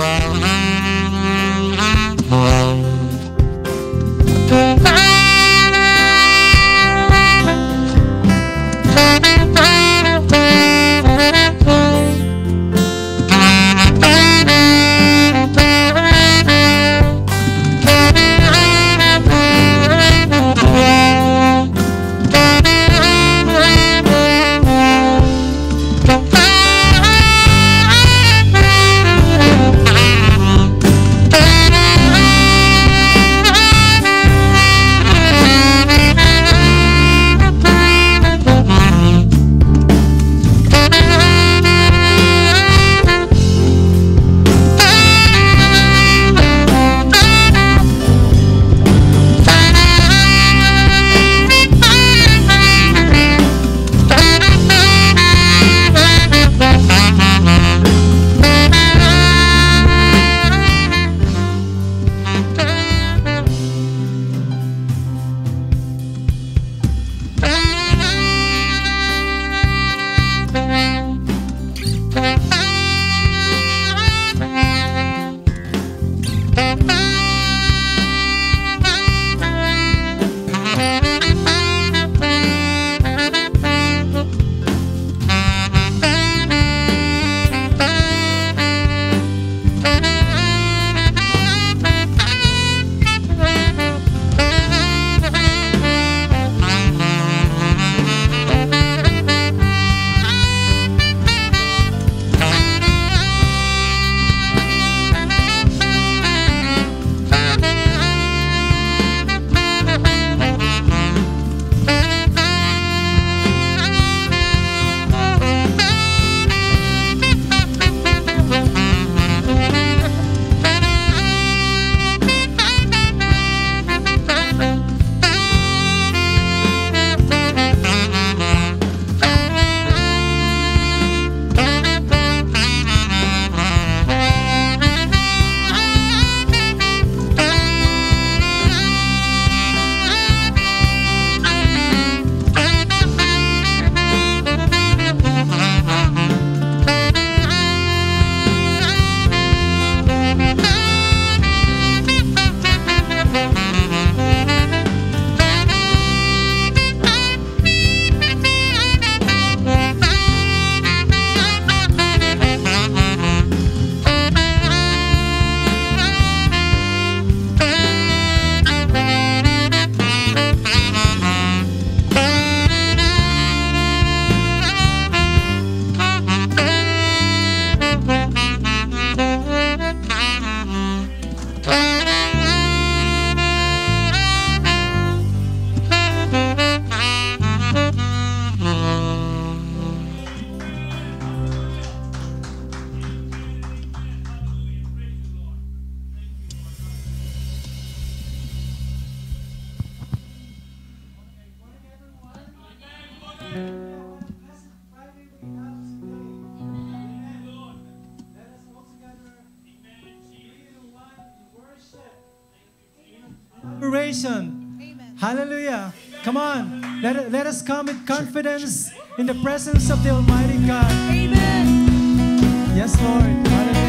Música come with confidence in the presence of the Almighty God. Amen. Yes, Lord. Hallelujah.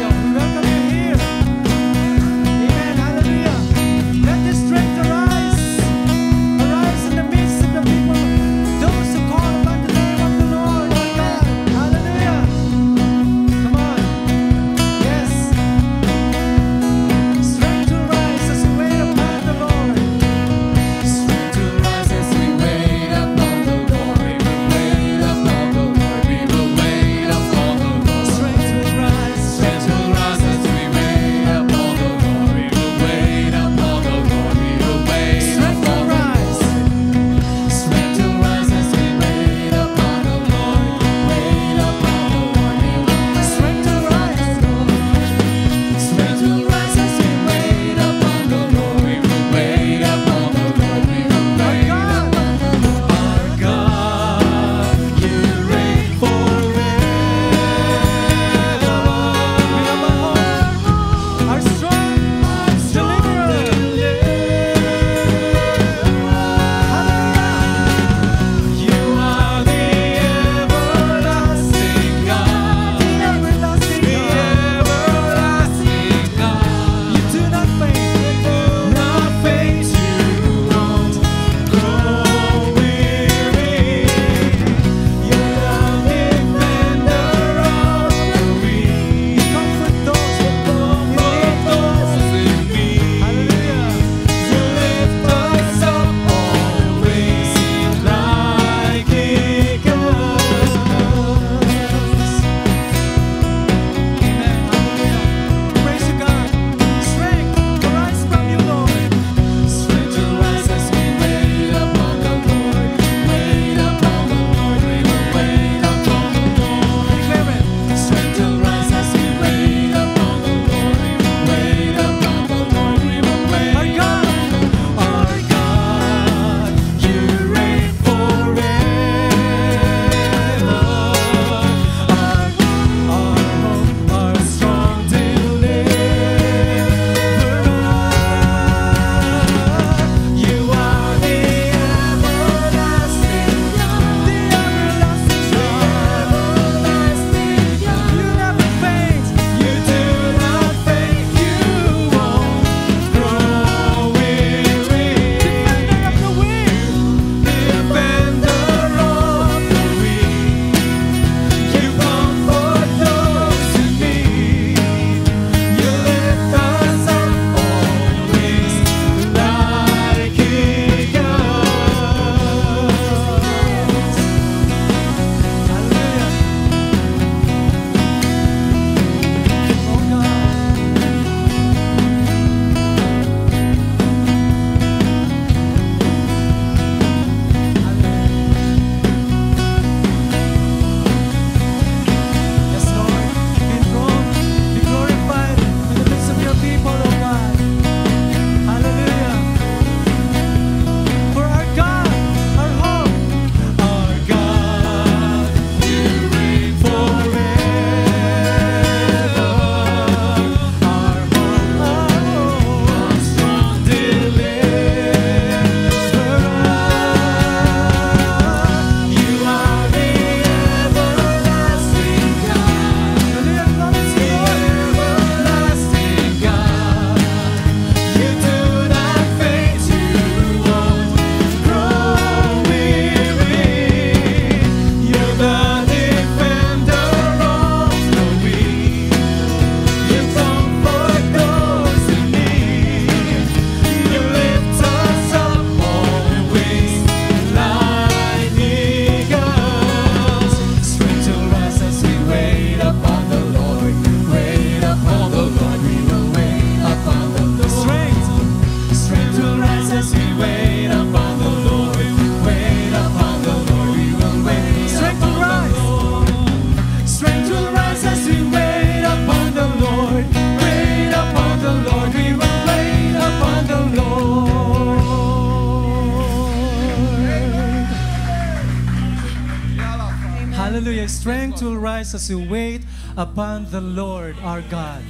and to rise as you wait upon the Lord our God.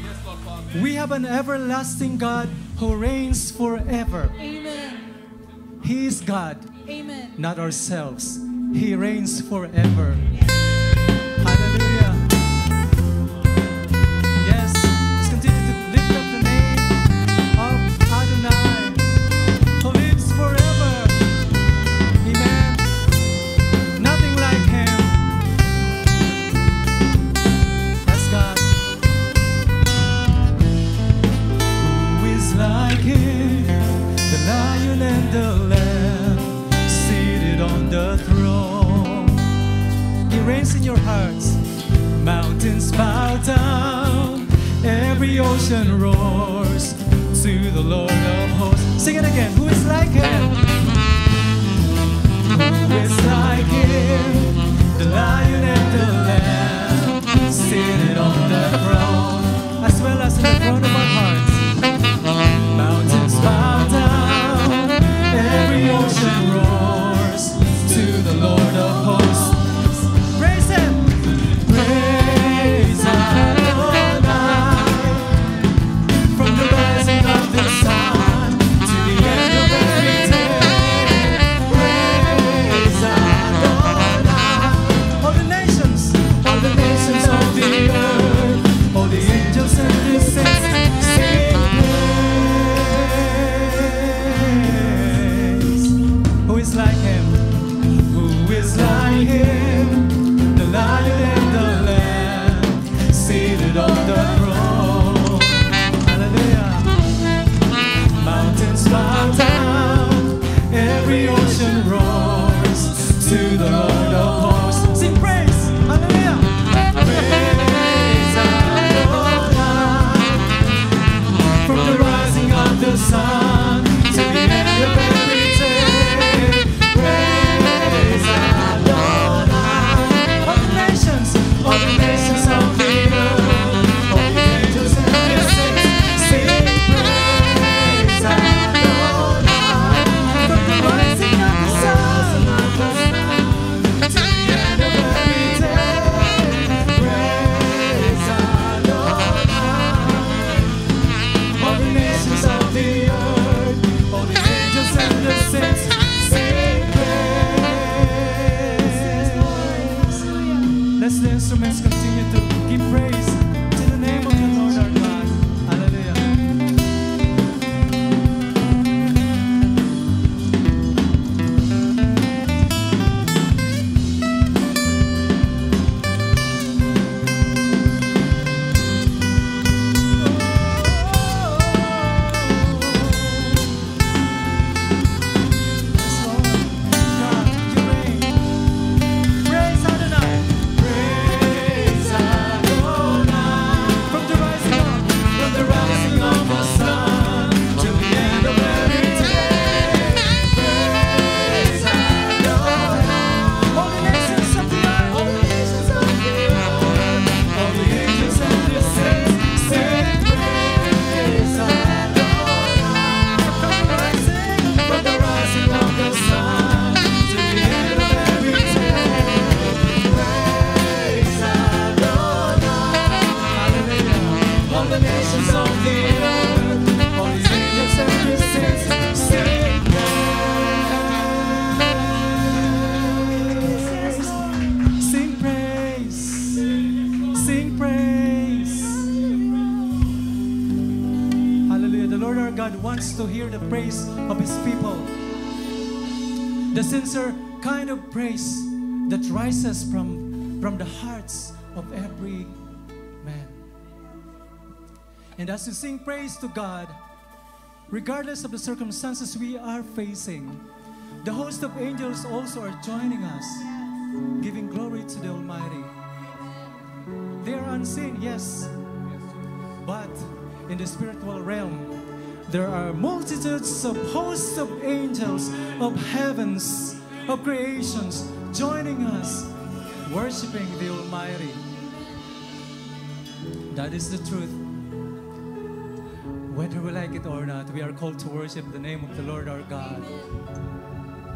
We have an everlasting God who reigns forever. Amen. He is God, Amen. not ourselves. He reigns forever. Hallelujah. arises from, from the hearts of every man. And as we sing praise to God, regardless of the circumstances we are facing, the host of angels also are joining us, giving glory to the Almighty. They are unseen, yes, but in the spiritual realm, there are multitudes of hosts of angels, of heavens, of creations, joining us, worshiping the Almighty. That is the truth. Whether we like it or not, we are called to worship the name of the Lord our God.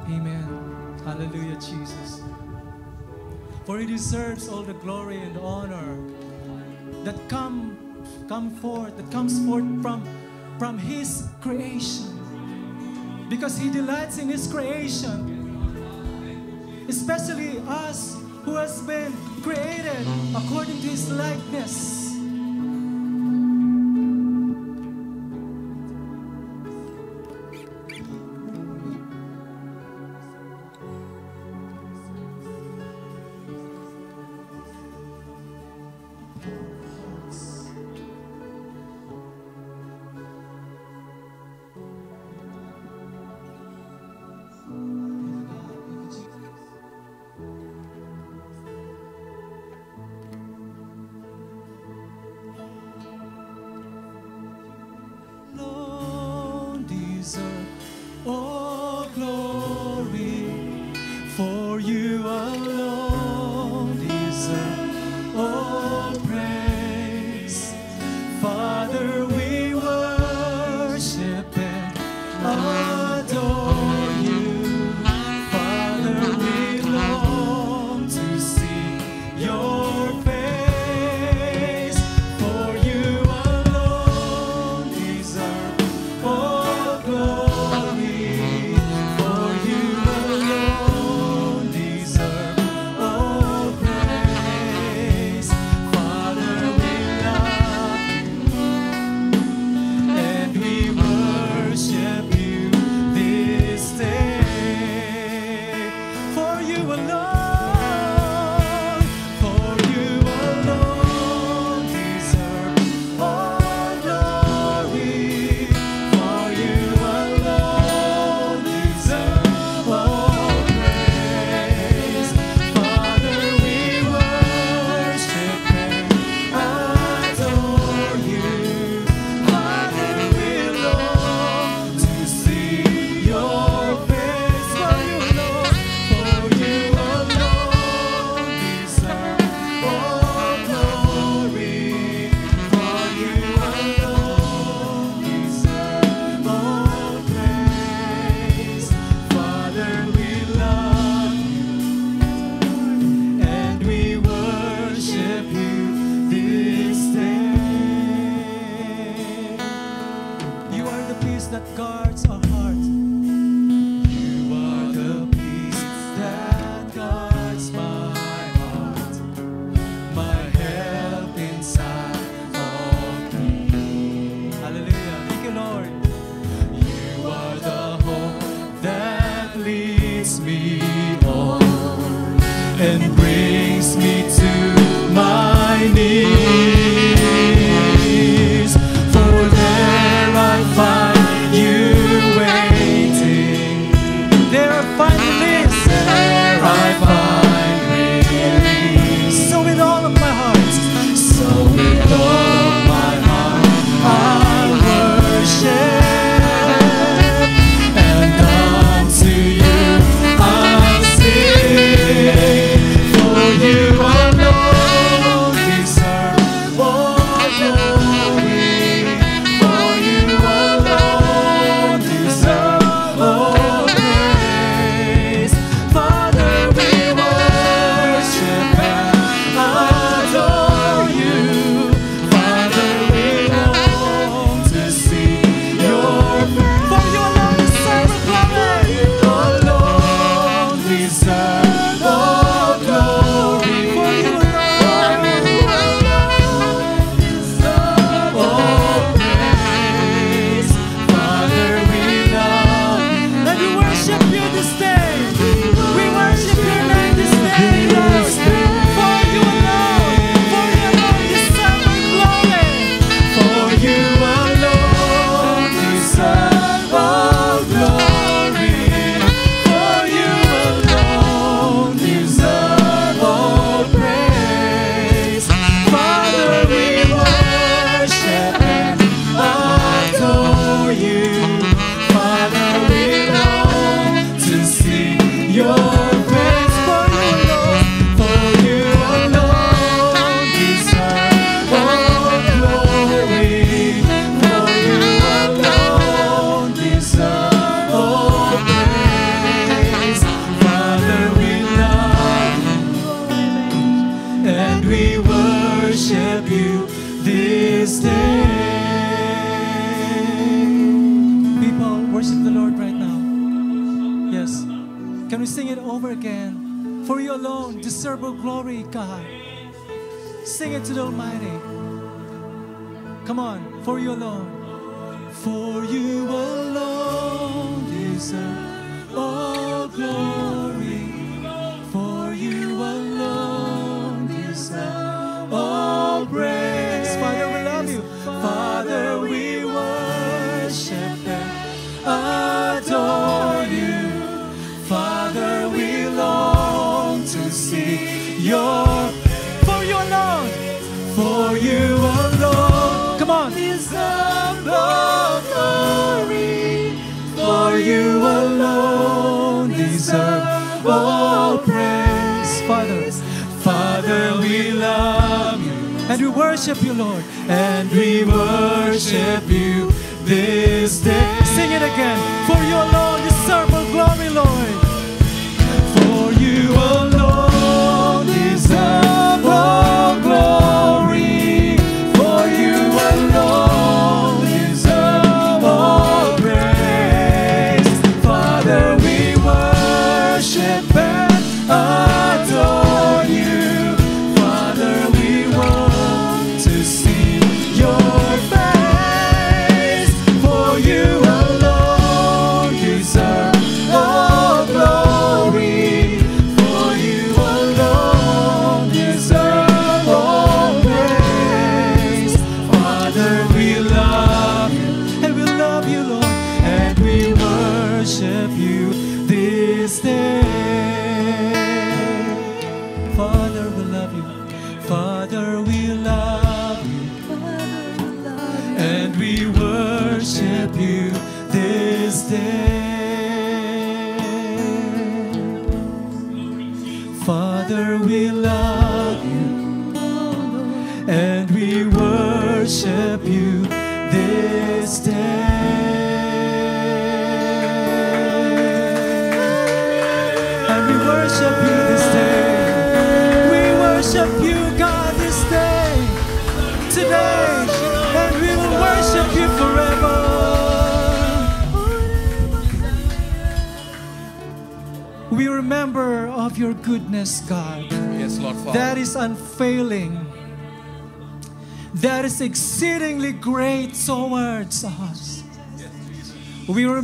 Amen. Hallelujah, Jesus. For he deserves all the glory and honor that come come forth, that comes forth from, from his creation. Because he delights in his creation especially us who has been created according to his likeness.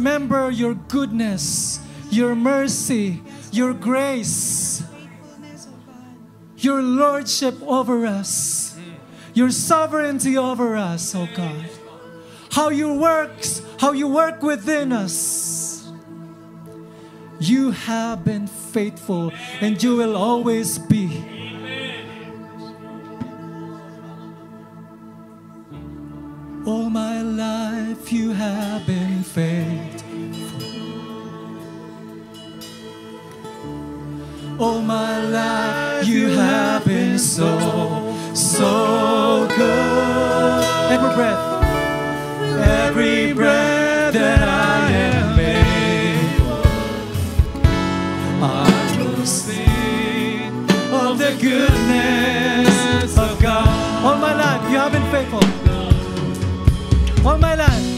remember your goodness, your mercy, your grace, your lordship over us, your sovereignty over us, oh God. How you works, how you work within us. You have been faithful and you will always be. Almighty life you have been faithful. Oh, my life you have been so, so good. Every breath, every breath that I am able, I will sing of the goodness of God. All my life you have been 我买了。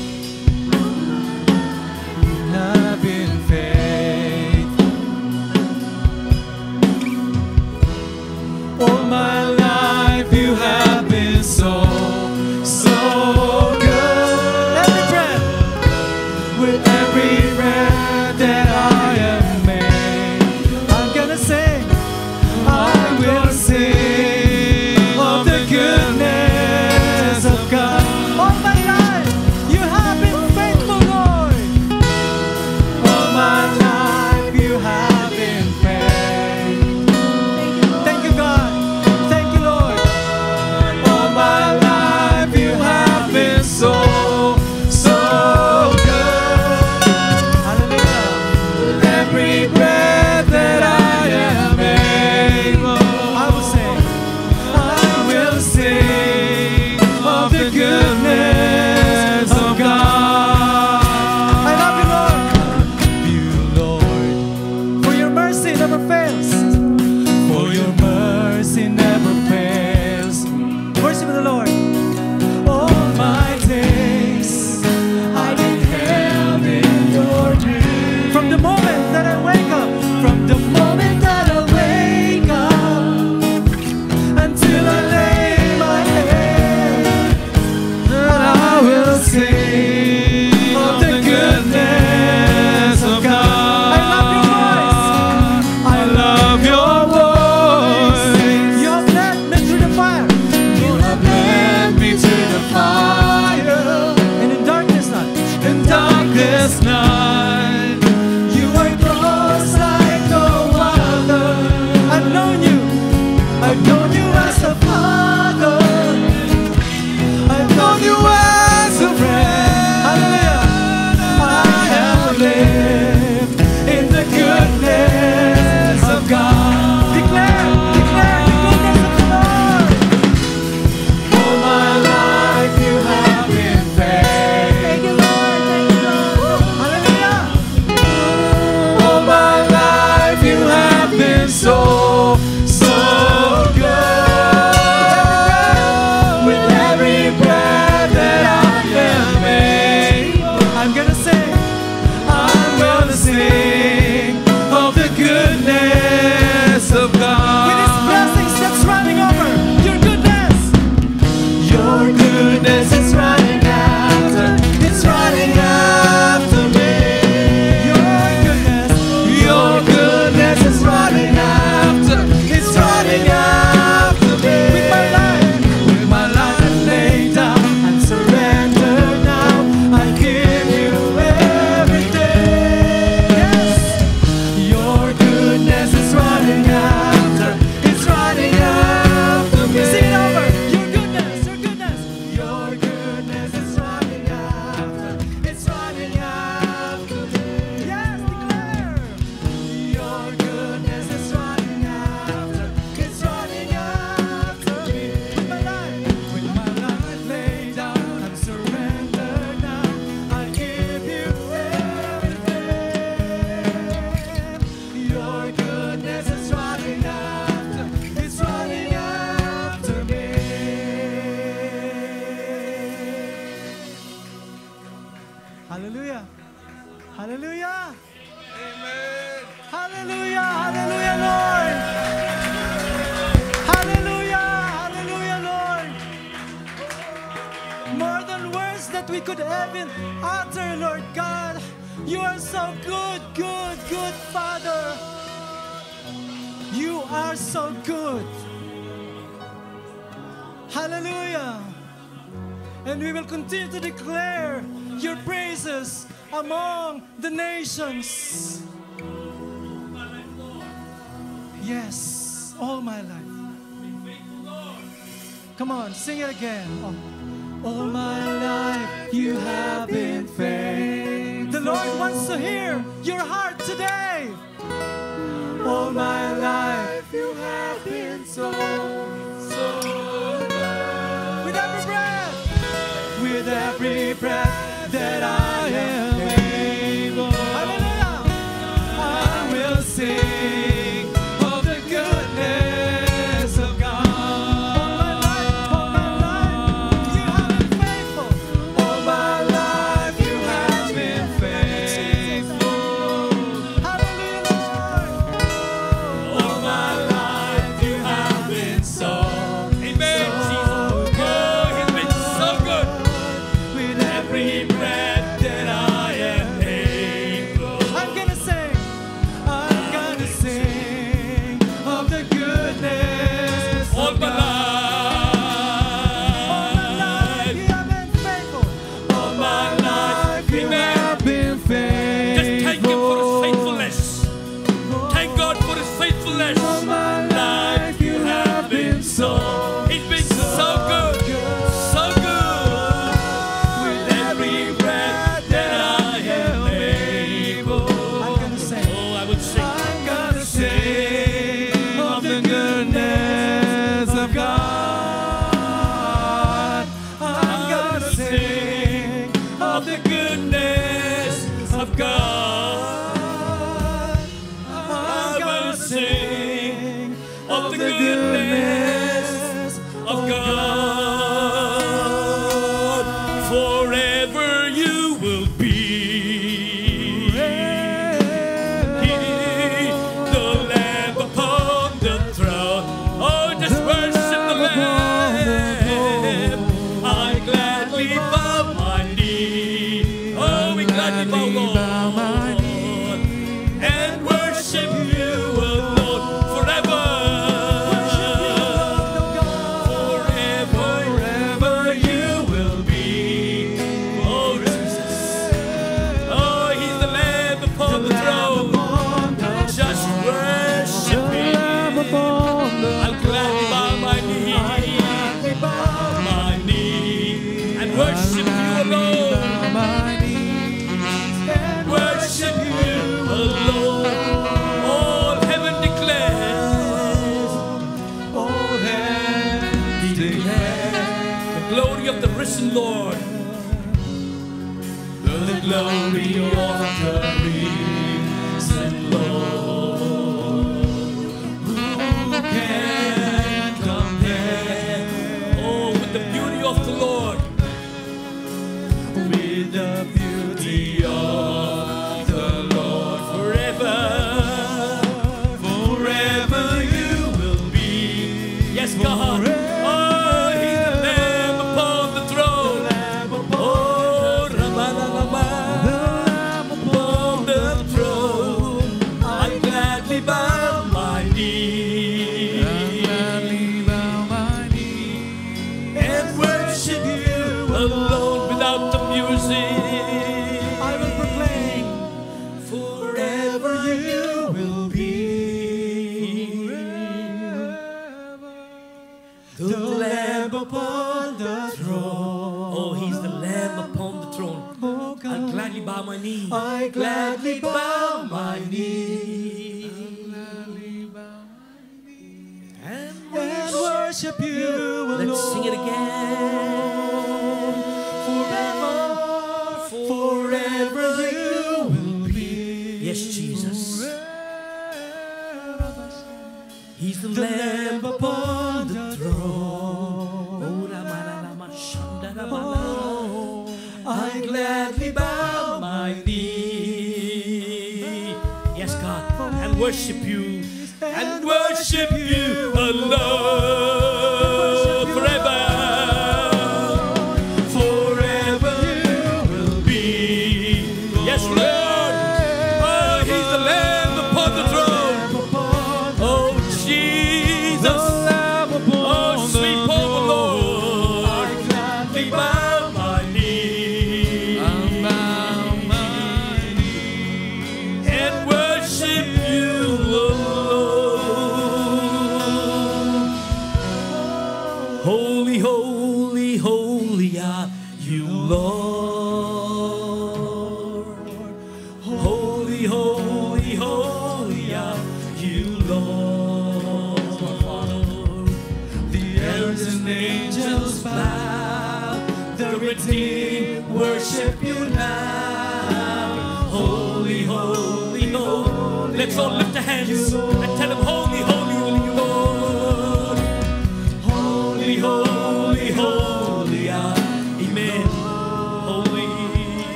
Come on, sing it again. Oh. All my life you have been faithful. The Lord wants to hear your heart.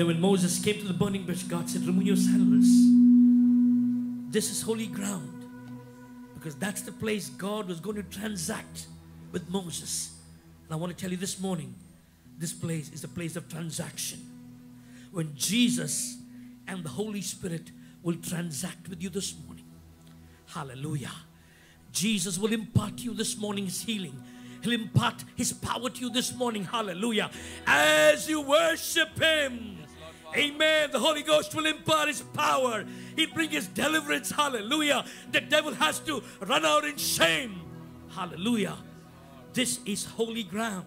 Know, when Moses came to the burning bush, God said, Remove your sandals. This is holy ground. Because that's the place God was going to transact with Moses. And I want to tell you this morning, this place is a place of transaction. When Jesus and the Holy Spirit will transact with you this morning. Hallelujah. Jesus will impart to you this morning his healing. He'll impart his power to you this morning. Hallelujah. As you worship him. Amen. The Holy Ghost will impart his power. He'll bring his deliverance. Hallelujah. The devil has to run out in shame. Hallelujah. This is holy ground.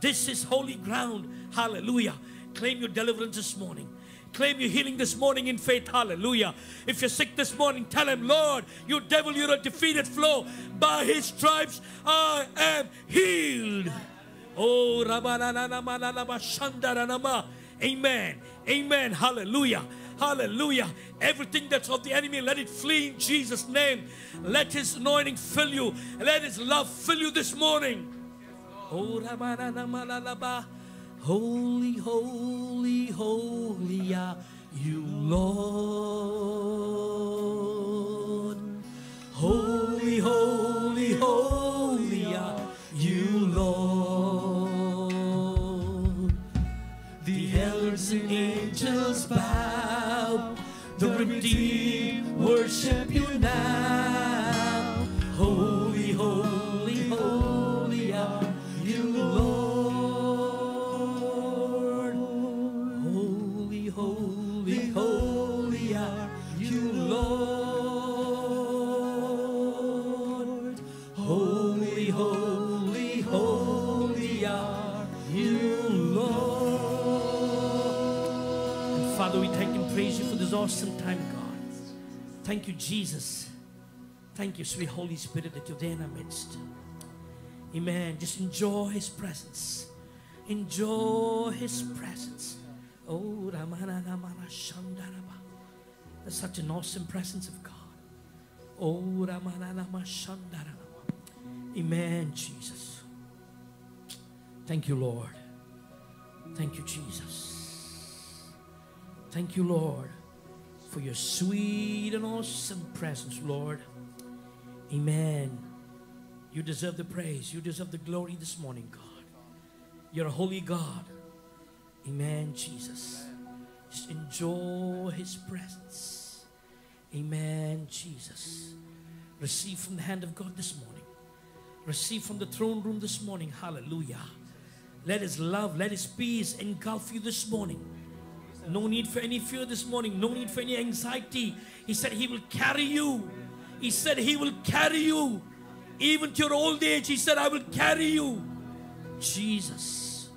This is holy ground. Hallelujah. Claim your deliverance this morning. Claim your healing this morning in faith. Hallelujah. If you're sick this morning, tell him, Lord, you devil, you're a defeated flow. By his stripes, I am healed. Oh. Amen. Amen. Hallelujah. Hallelujah. Everything that's of the enemy, let it flee in Jesus' name. Let his anointing fill you. Let his love fill you this morning. Oh, Holy, holy, holy are you, Lord. Holy, holy, holy angels bow, the redeemed worship awesome time, God. Thank you, Jesus. Thank you, sweet Holy Spirit, that you're there in our midst. Amen. Just enjoy His presence. Enjoy His presence. Oh, Ramana Ramana Shandaraba. There's such an awesome presence of God. Oh, Ramana Ramana Shandaraba. Amen, Jesus. Thank you, Lord. Thank you, Jesus. Thank you, Lord, for your sweet and awesome presence, Lord. Amen. You deserve the praise. You deserve the glory this morning, God. You're a holy God. Amen, Jesus. Just enjoy His presence. Amen, Jesus. Receive from the hand of God this morning. Receive from the throne room this morning. Hallelujah. Let His love, let His peace engulf you this morning. No need for any fear this morning. No need for any anxiety. He said He will carry you. He said He will carry you. Even to your old age, He said, I will carry you. Jesus.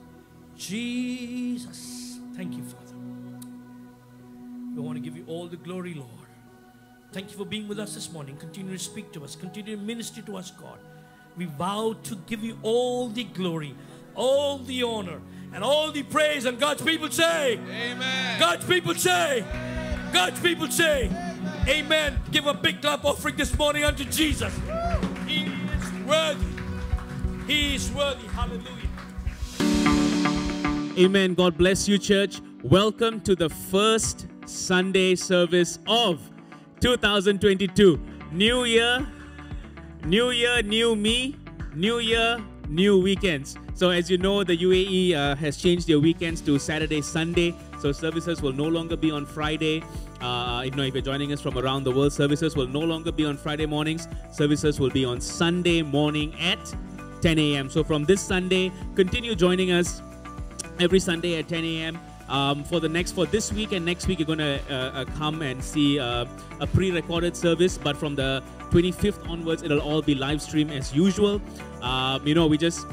Jesus. Thank you, Father. We want to give you all the glory, Lord. Thank you for being with us this morning. Continue to speak to us. Continue to minister to us, God. We vow to give you all the glory, all the honor, and all the praise. And God's people say, Amen. God's people say, God's people say, Amen. Give a big clap offering this morning unto Jesus. He is worthy. He is worthy. Hallelujah. Amen. God bless you, church. Welcome to the first Sunday service of 2022. New year, new year, new me, new year, new weekends. So, as you know, the UAE uh, has changed their weekends to Saturday, Sunday. So, services will no longer be on Friday. Uh, you know, if you're joining us from around the world, services will no longer be on Friday mornings. Services will be on Sunday morning at 10 a.m. So, from this Sunday, continue joining us every Sunday at 10 a.m. Um, for the next for this week and next week, you're gonna uh, uh, come and see uh, a pre-recorded service. But from the 25th onwards, it'll all be live stream as usual. Um, you know, we just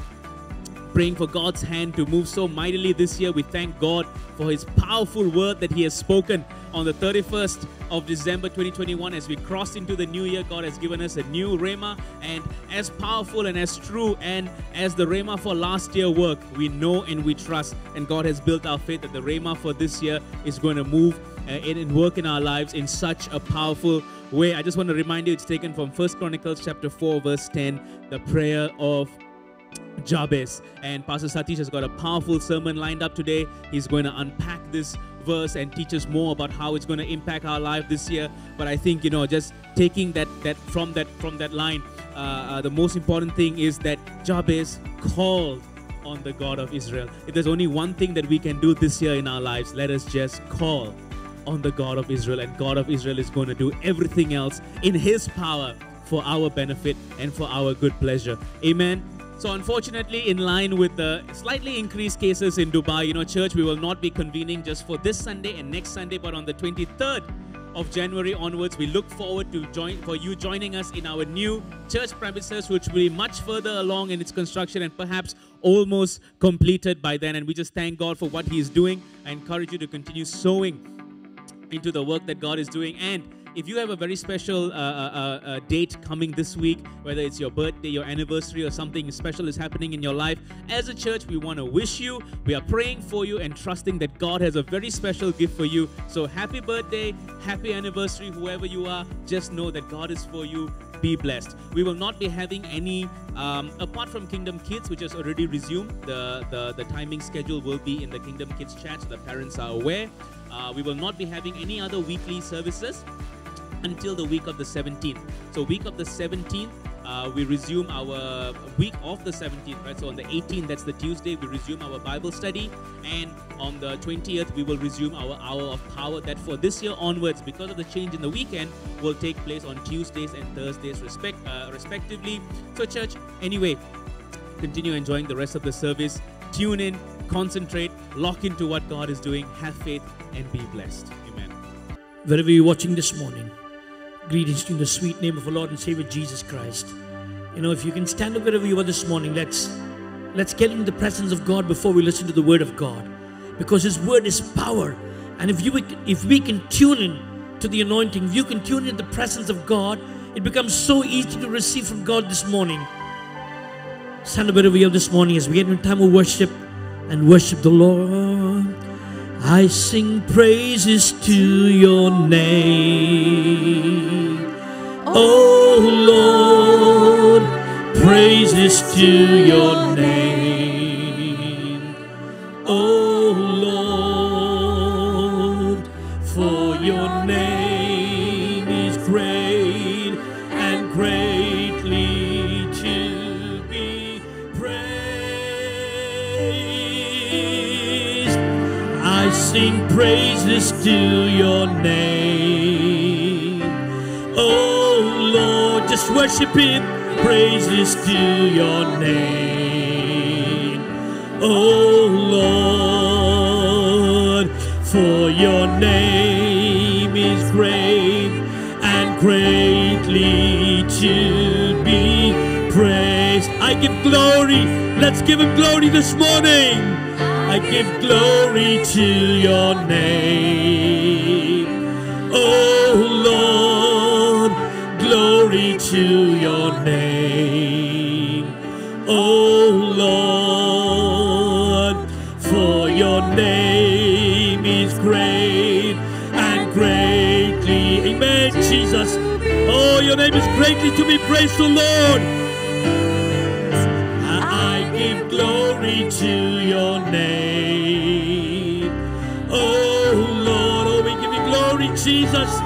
praying for God's hand to move so mightily this year. We thank God for His powerful word that He has spoken on the 31st of December 2021. As we cross into the new year, God has given us a new Rhema, and as powerful and as true and as the Rhema for last year work, we know and we trust, and God has built our faith that the Rhema for this year is going to move uh, and and work in our lives in such a powerful way. I just want to remind you, it's taken from First Chronicles chapter 4, verse 10, the prayer of Jabez. And Pastor Satish has got a powerful sermon lined up today. He's going to unpack this verse and teach us more about how it's going to impact our life this year. But I think you know, just taking that that from that from that line, uh, uh, the most important thing is that Jabez called on the God of Israel. If there's only one thing that we can do this year in our lives, let us just call on the God of Israel, and God of Israel is going to do everything else in His power for our benefit and for our good pleasure. Amen. So, unfortunately, in line with the slightly increased cases in Dubai, you know, church, we will not be convening just for this Sunday and next Sunday, but on the 23rd of January onwards, we look forward to join for you joining us in our new church premises, which will be much further along in its construction and perhaps almost completed by then. And we just thank God for what He is doing. I encourage you to continue sowing into the work that God is doing. And if you have a very special uh, uh, uh, uh, date coming this week, whether it's your birthday, your anniversary, or something special is happening in your life, as a church, we want to wish you. We are praying for you and trusting that God has a very special gift for you. So happy birthday, happy anniversary, whoever you are. Just know that God is for you. Be blessed. We will not be having any, um, apart from Kingdom Kids, which has already resumed. The, the the timing schedule will be in the Kingdom Kids chat, so the parents are aware. Uh, we will not be having any other weekly services until the week of the 17th. So week of the 17th, uh, we resume our week of the 17th, right? So on the 18th, that's the Tuesday, we resume our Bible study, and on the 20th, we will resume our hour of power. That for this year onwards, because of the change in the weekend, will take place on Tuesdays and Thursdays, respect uh, respectively. So church, anyway, continue enjoying the rest of the service. Tune in, concentrate, lock into what God is doing, have faith, and be blessed. Amen. Wherever you're watching this morning, greetings in the sweet name of our Lord and Savior Jesus Christ. You know, if you can stand up wherever you are this morning, let's let's get into the presence of God before we listen to the Word of God, because His Word is power. And if you if we can tune in to the anointing, if you can tune in the presence of God, it becomes so easy to receive from God this morning. Stand up wherever you are this morning as we get into time of worship and worship the Lord. I sing praises to your name. Oh, oh Lord, praises to your name. Praises to your name. Oh Lord, just worship Him. Praises to your name. Oh Lord, for your name is great and greatly to be praised. I give glory. Let's give Him glory this morning. I give glory to your name. Oh Lord, glory to your name. Oh Lord, for your name is great and greatly. Amen, Jesus. Oh, your name is greatly to be praised, O Lord. I give glory to your name. Oh Lord, oh we give you glory, Jesus.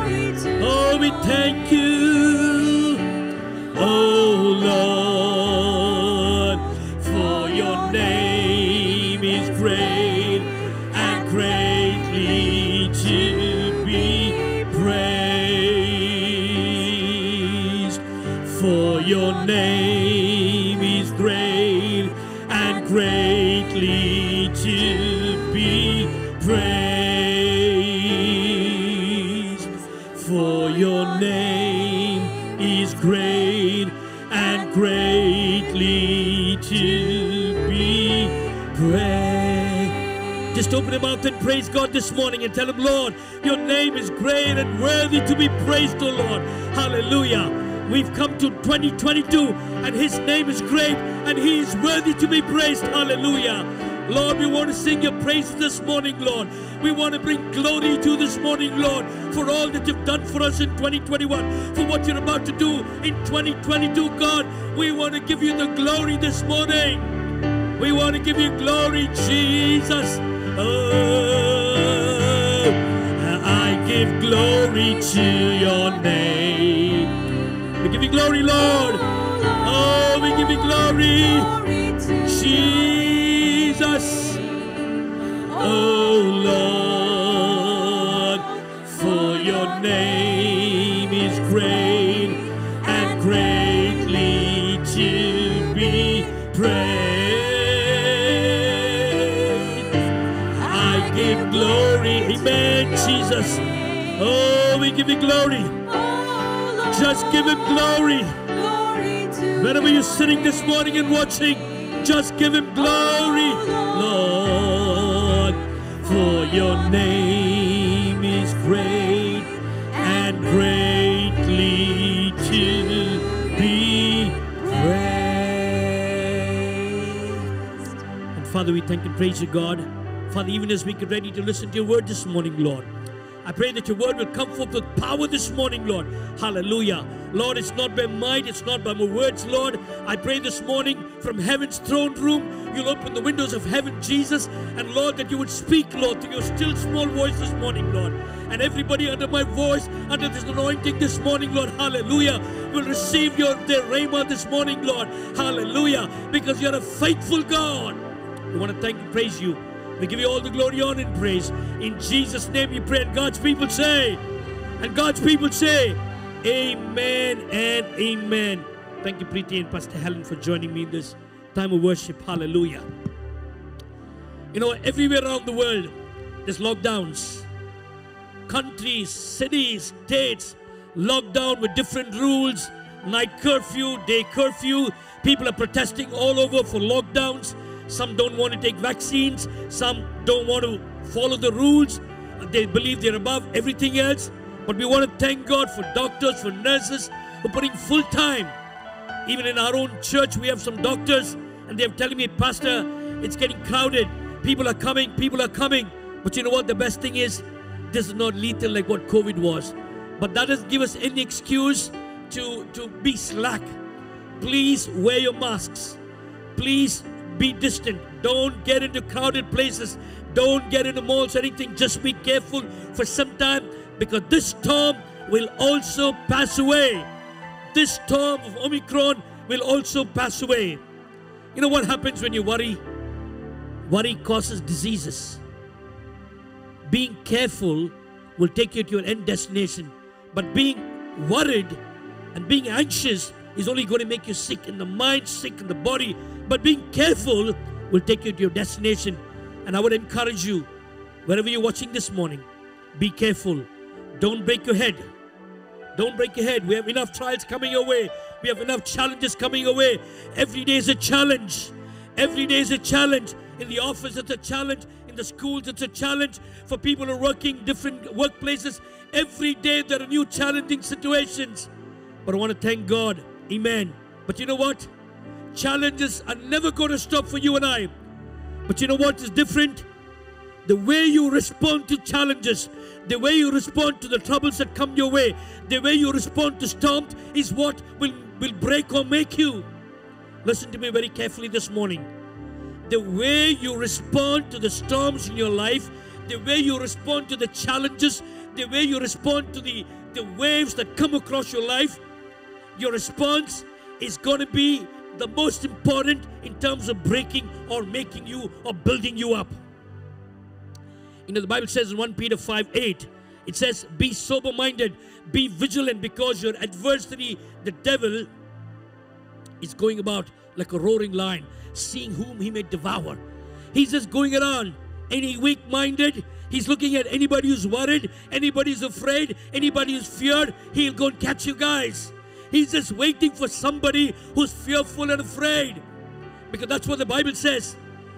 Greatly to be praised. For your name is great and greatly to be praised. Just open your mouth and praise God this morning and tell Him, Lord, your name is great and worthy to be praised, O Lord. Hallelujah. We've come to 2022 and His name is great and He is worthy to be praised. Hallelujah. Lord, we want to sing your praise this morning, Lord. We want to bring glory to you this morning, Lord, for all that you've done for us in 2021, for what you're about to do in 2022, God. We want to give you the glory this morning. We want to give you glory, Jesus. Oh, I give glory to your name. You glory, Lord. Oh, we give you glory, Jesus. Oh, Lord, for your name is great and greatly to be praised. I give glory, amen, Jesus. Oh, we give you glory. Just give him glory. Wherever you're sitting this morning and watching, just give him glory, Lord. For your name is great and greatly to be praised. And Father, we thank and praise you, God. Father, even as we get ready to listen to your word this morning, Lord. I pray that your word will come forth with power this morning, Lord. Hallelujah. Lord, it's not by might, it's not by my words, Lord. I pray this morning from heaven's throne room, you'll open the windows of heaven, Jesus. And Lord, that you would speak, Lord, to your still small voice this morning, Lord. And everybody under my voice, under this anointing this morning, Lord, hallelujah, will receive your their rhema this morning, Lord. Hallelujah. Because you're a faithful God. We want to thank and praise you. We give you all the glory, honor, and praise. In Jesus' name we pray. And God's people say, and God's people say, Amen and Amen. Thank you, Preeti and Pastor Helen, for joining me in this time of worship. Hallelujah. You know, everywhere around the world, there's lockdowns. Countries, cities, states, locked down with different rules, night curfew, day curfew. People are protesting all over for lockdowns. Some don't want to take vaccines. Some don't want to follow the rules. They believe they're above everything else. But we want to thank God for doctors, for nurses who are putting full time. Even in our own church, we have some doctors, and they're telling me, Pastor, it's getting crowded. People are coming, people are coming. But you know what? The best thing is, this is not lethal like what COVID was. But that doesn't give us any excuse to, to be slack. Please wear your masks. Please be distant. Don't get into crowded places. Don't get into malls or anything. Just be careful for some time because this storm will also pass away. This storm of Omicron will also pass away. You know what happens when you worry? Worry causes diseases. being careful will take you to your end destination. But being worried and being anxious is only going to make you sick in the mind, sick in the body. But being careful will take you to your destination. And I would encourage you, wherever you're watching this morning, be careful. Don't break your head. Don't break your head. We have enough trials coming your way. We have enough challenges coming your way. Every day is a challenge. Every day is a challenge. In the office, it's a challenge. In the schools, it's a challenge. For people who are working different workplaces, every day there are new challenging situations. But I want to thank God. Amen. But you know what? Challenges are never going to stop for you and I. But you know what is different? The way you respond to challenges, the way you respond to the troubles that come your way, the way you respond to storms is what will, will break or make you. Listen to me very carefully this morning. The way you respond to the storms in your life, the way you respond to the challenges, the way you respond to the, the waves that come across your life, your response is going to be the most important in terms of breaking or making you or building you up. You know, the Bible says in 1 Peter 5 8, it says, Be sober minded, be vigilant, because your adversary, the devil, is going about like a roaring lion, seeing whom he may devour. He's just going around. Any weak minded, he's looking at anybody who's worried, anybody who's afraid, anybody who's feared, he'll go and catch you guys. He's just waiting for somebody who's fearful and afraid. Because that's what the Bible says.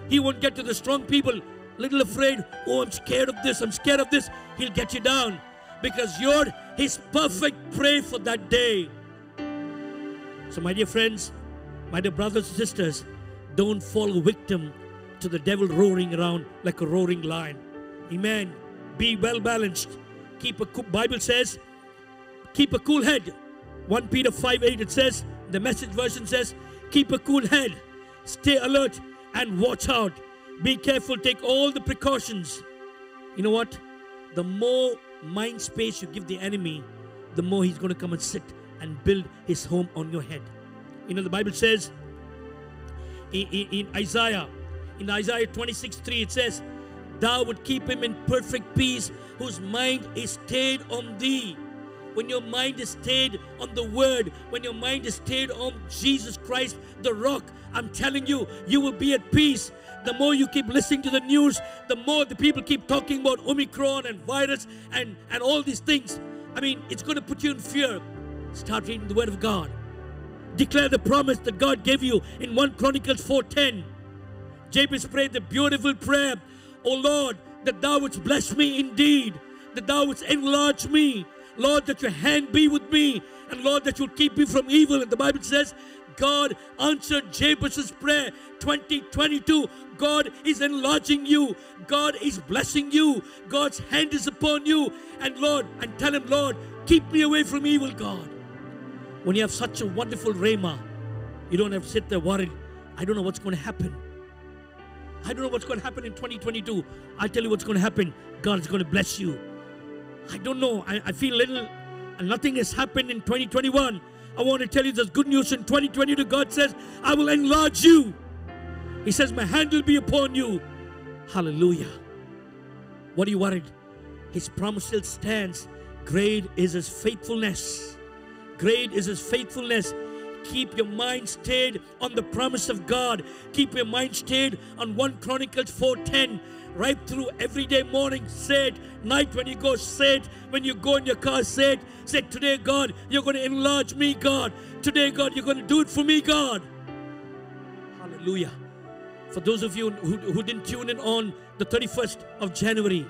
He won't get to the strong people, little afraid. Oh, I'm scared of this, I'm scared of this. He'll get you down. Because you're his perfect prey for that day. So, my dear friends, my dear brothers and sisters, don't fall victim to the devil roaring around like a roaring lion. Amen. Be well balanced. Keep a cool, Bible says, keep a cool head. 1 Peter 5 8 it says, the message version says, keep a cool head, stay alert and watch out. Be careful, take all the precautions. You know what? The more mind space you give the enemy, the more he's going to come and sit and build his home on your head. You know, the Bible says in, in, in Isaiah, in Isaiah 26 3, it says, Thou would keep him in perfect peace whose mind is stayed on thee. When your mind is stayed on the word, when your mind is stayed on Jesus Christ, the rock, I'm telling you, you will be at peace. The more you keep listening to the news, the more the people keep talking about Omicron and virus and, and all these things. I mean, it's going to put you in fear. Start reading the word of God. Declare the promise that God gave you in 1 Chronicles 4:10. Jabez prayed the beautiful prayer, O Lord, that thou wouldst bless me indeed, that thou wouldst enlarge me, Lord, that your hand be with me, and Lord, that you'll keep me from evil. And the Bible says, God answered Jabez's prayer 2022. God is enlarging you. God is blessing you. God's hand is upon you. And Lord, and tell him, Lord, keep me away from evil, God. When you have such a wonderful Rhema, you don't have to sit there worried. I don't know what's going to happen. I don't know what's going to happen in 2022. I'll tell you what's going to happen. God is going to bless you. I don't know. I, I feel little, and nothing has happened in 2021. I want to tell you there's good news in 2022. God says, I will enlarge you. He says, My hand will be upon you. Hallelujah. What are you worried? His promise still stands. Great is his faithfulness. Great is his faithfulness. Keep your mind stayed on the promise of God. Keep your mind stayed on 1 Chronicles 4:10. Right through every day morning, say it. Night when you go, say it. When you go in your car, say it. Say, Today, God, you're going to enlarge me, God. Today, God, you're going to do it for me, God. Hallelujah. For those of you who, who didn't tune in on the 31st of January,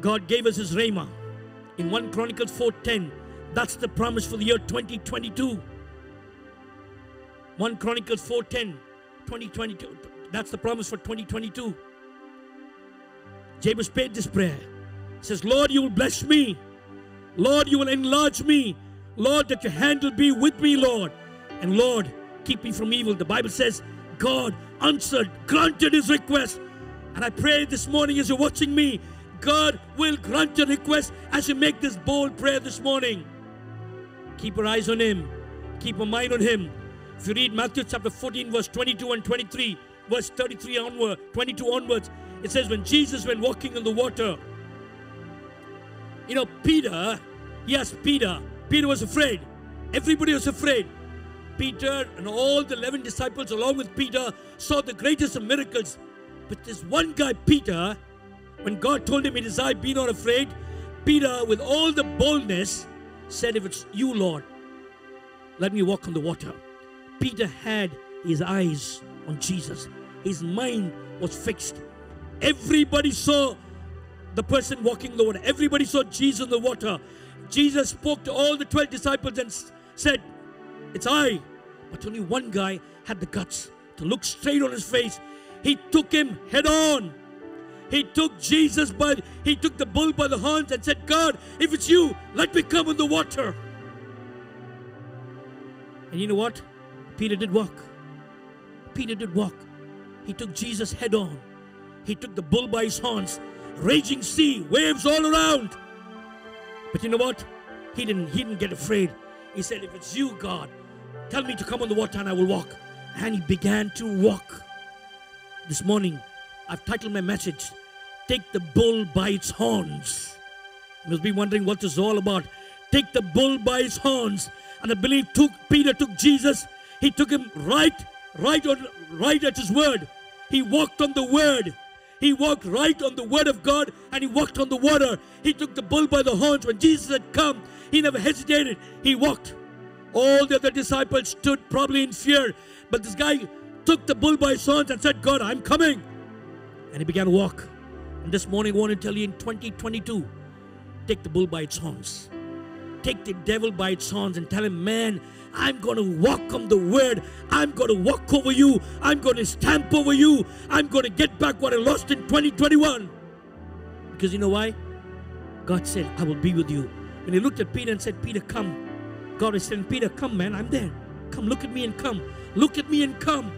God gave us his Rhema in 1 Chronicles 4:10. That's the promise for the year 2022. 1 Chronicles 4:10, 2022. That's the promise for 2022. Jabez prayed this prayer. He says, Lord, you will bless me. Lord, you will enlarge me. Lord, that your hand will be with me, Lord. And Lord, keep me from evil. The Bible says, God answered, granted his request. And I pray this morning as you're watching me, God will grant your request as you make this bold prayer this morning. Keep your eyes on Him. Keep your mind on Him. If you read Matthew chapter 14, verse 22 and 23, verse 33 onward, 22 onwards, It says, when Jesus went walking on the water, you know, Peter, yes, Peter, Peter was afraid. Everybody was afraid. Peter and all the 11 disciples, along with Peter, saw the greatest of miracles. But this one guy, Peter, when God told him, It is I, be not afraid, Peter, with all the boldness, said, If it's you, Lord, let me walk on the water. Peter had his eyes on Jesus, his mind was fixed. Everybody saw the person walking the water, everybody saw Jesus in the water. Jesus spoke to all the 12 disciples and said, It's I. But only one guy had the guts to look straight on his face. He took him head on. He took Jesus by, he took the bull by the horns and said, God, if it's you, let me come in the water. And you know what? Peter did walk. Peter did walk. He took Jesus head on. He took the bull by his horns. Raging sea, waves all around. But you know what? He didn't he didn't get afraid. He said, if it's you, God, tell me to come on the water and I will walk. And he began to walk. This morning, I've titled my message, Take the Bull by its Horns. You must be wondering what this is all about. Take the bull by its horns. And I believe took Peter took Jesus, he took him right, right on right at his word. He walked on the word. He walked right on the word of God and he walked on the water. He took the bull by the horns. When Jesus had come, he never hesitated. He walked. All the other disciples stood probably in fear. But this guy took the bull by his horns and said, God, I'm coming. And he began to walk. And this morning, I want to tell you in 2022, take the bull by its horns. Take the devil by its horns and tell him, man, I'm going to walk on the word. I'm going to walk over you. I'm going to stamp over you. I'm going to get back what I lost in 2021. Because you know why? God said, I will be with you. When he looked at Peter and said, Peter, come. God is saying, Peter, come, man, I'm there. Come, look at me and come. Look at me and come.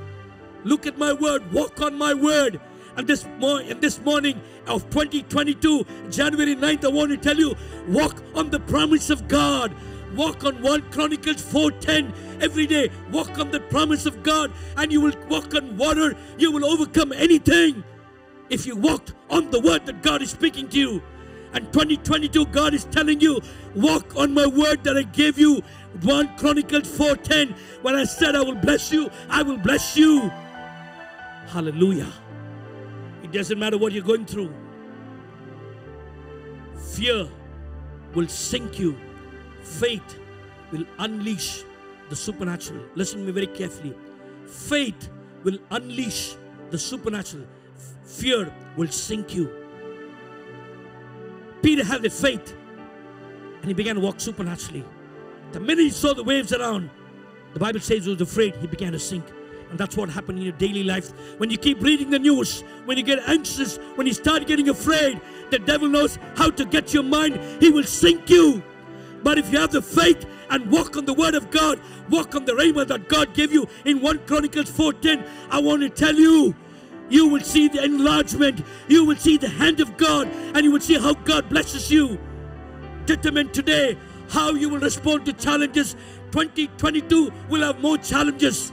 Look at my word. Walk on my word. And this in this morning of 2022, January 9th, I want to tell you, walk on the promise of God. Walk on 1 Chronicles 4:10 every day. Walk on the promise of God, and you will walk on water. You will overcome anything. If you walked on the word that God is speaking to you. And 2022, God is telling you, walk on my word that I gave you. 1 Chronicles 4:10. When I said I will bless you, I will bless you. Hallelujah. It doesn't matter what you're going through. Fear will sink you. Faith will unleash the supernatural. Listen to me very carefully. Faith will unleash the supernatural. Fear will sink you. Peter had the faith and he began to walk supernaturally. The minute he saw the waves around, the Bible says he was afraid, he began to sink. And that's what happened in your daily life. When you keep reading the news, when you get anxious, when you start getting afraid, the devil knows how to get your mind. He will sink you. But if you have the faith and walk on the word of God, walk on the rhema that God gave you in 1 Chronicles 4:10, I want to tell you, you will see the enlargement, you will see the hand of God, and you will see how God blesses you. Determine today how you will respond to challenges. 2022 will have more challenges.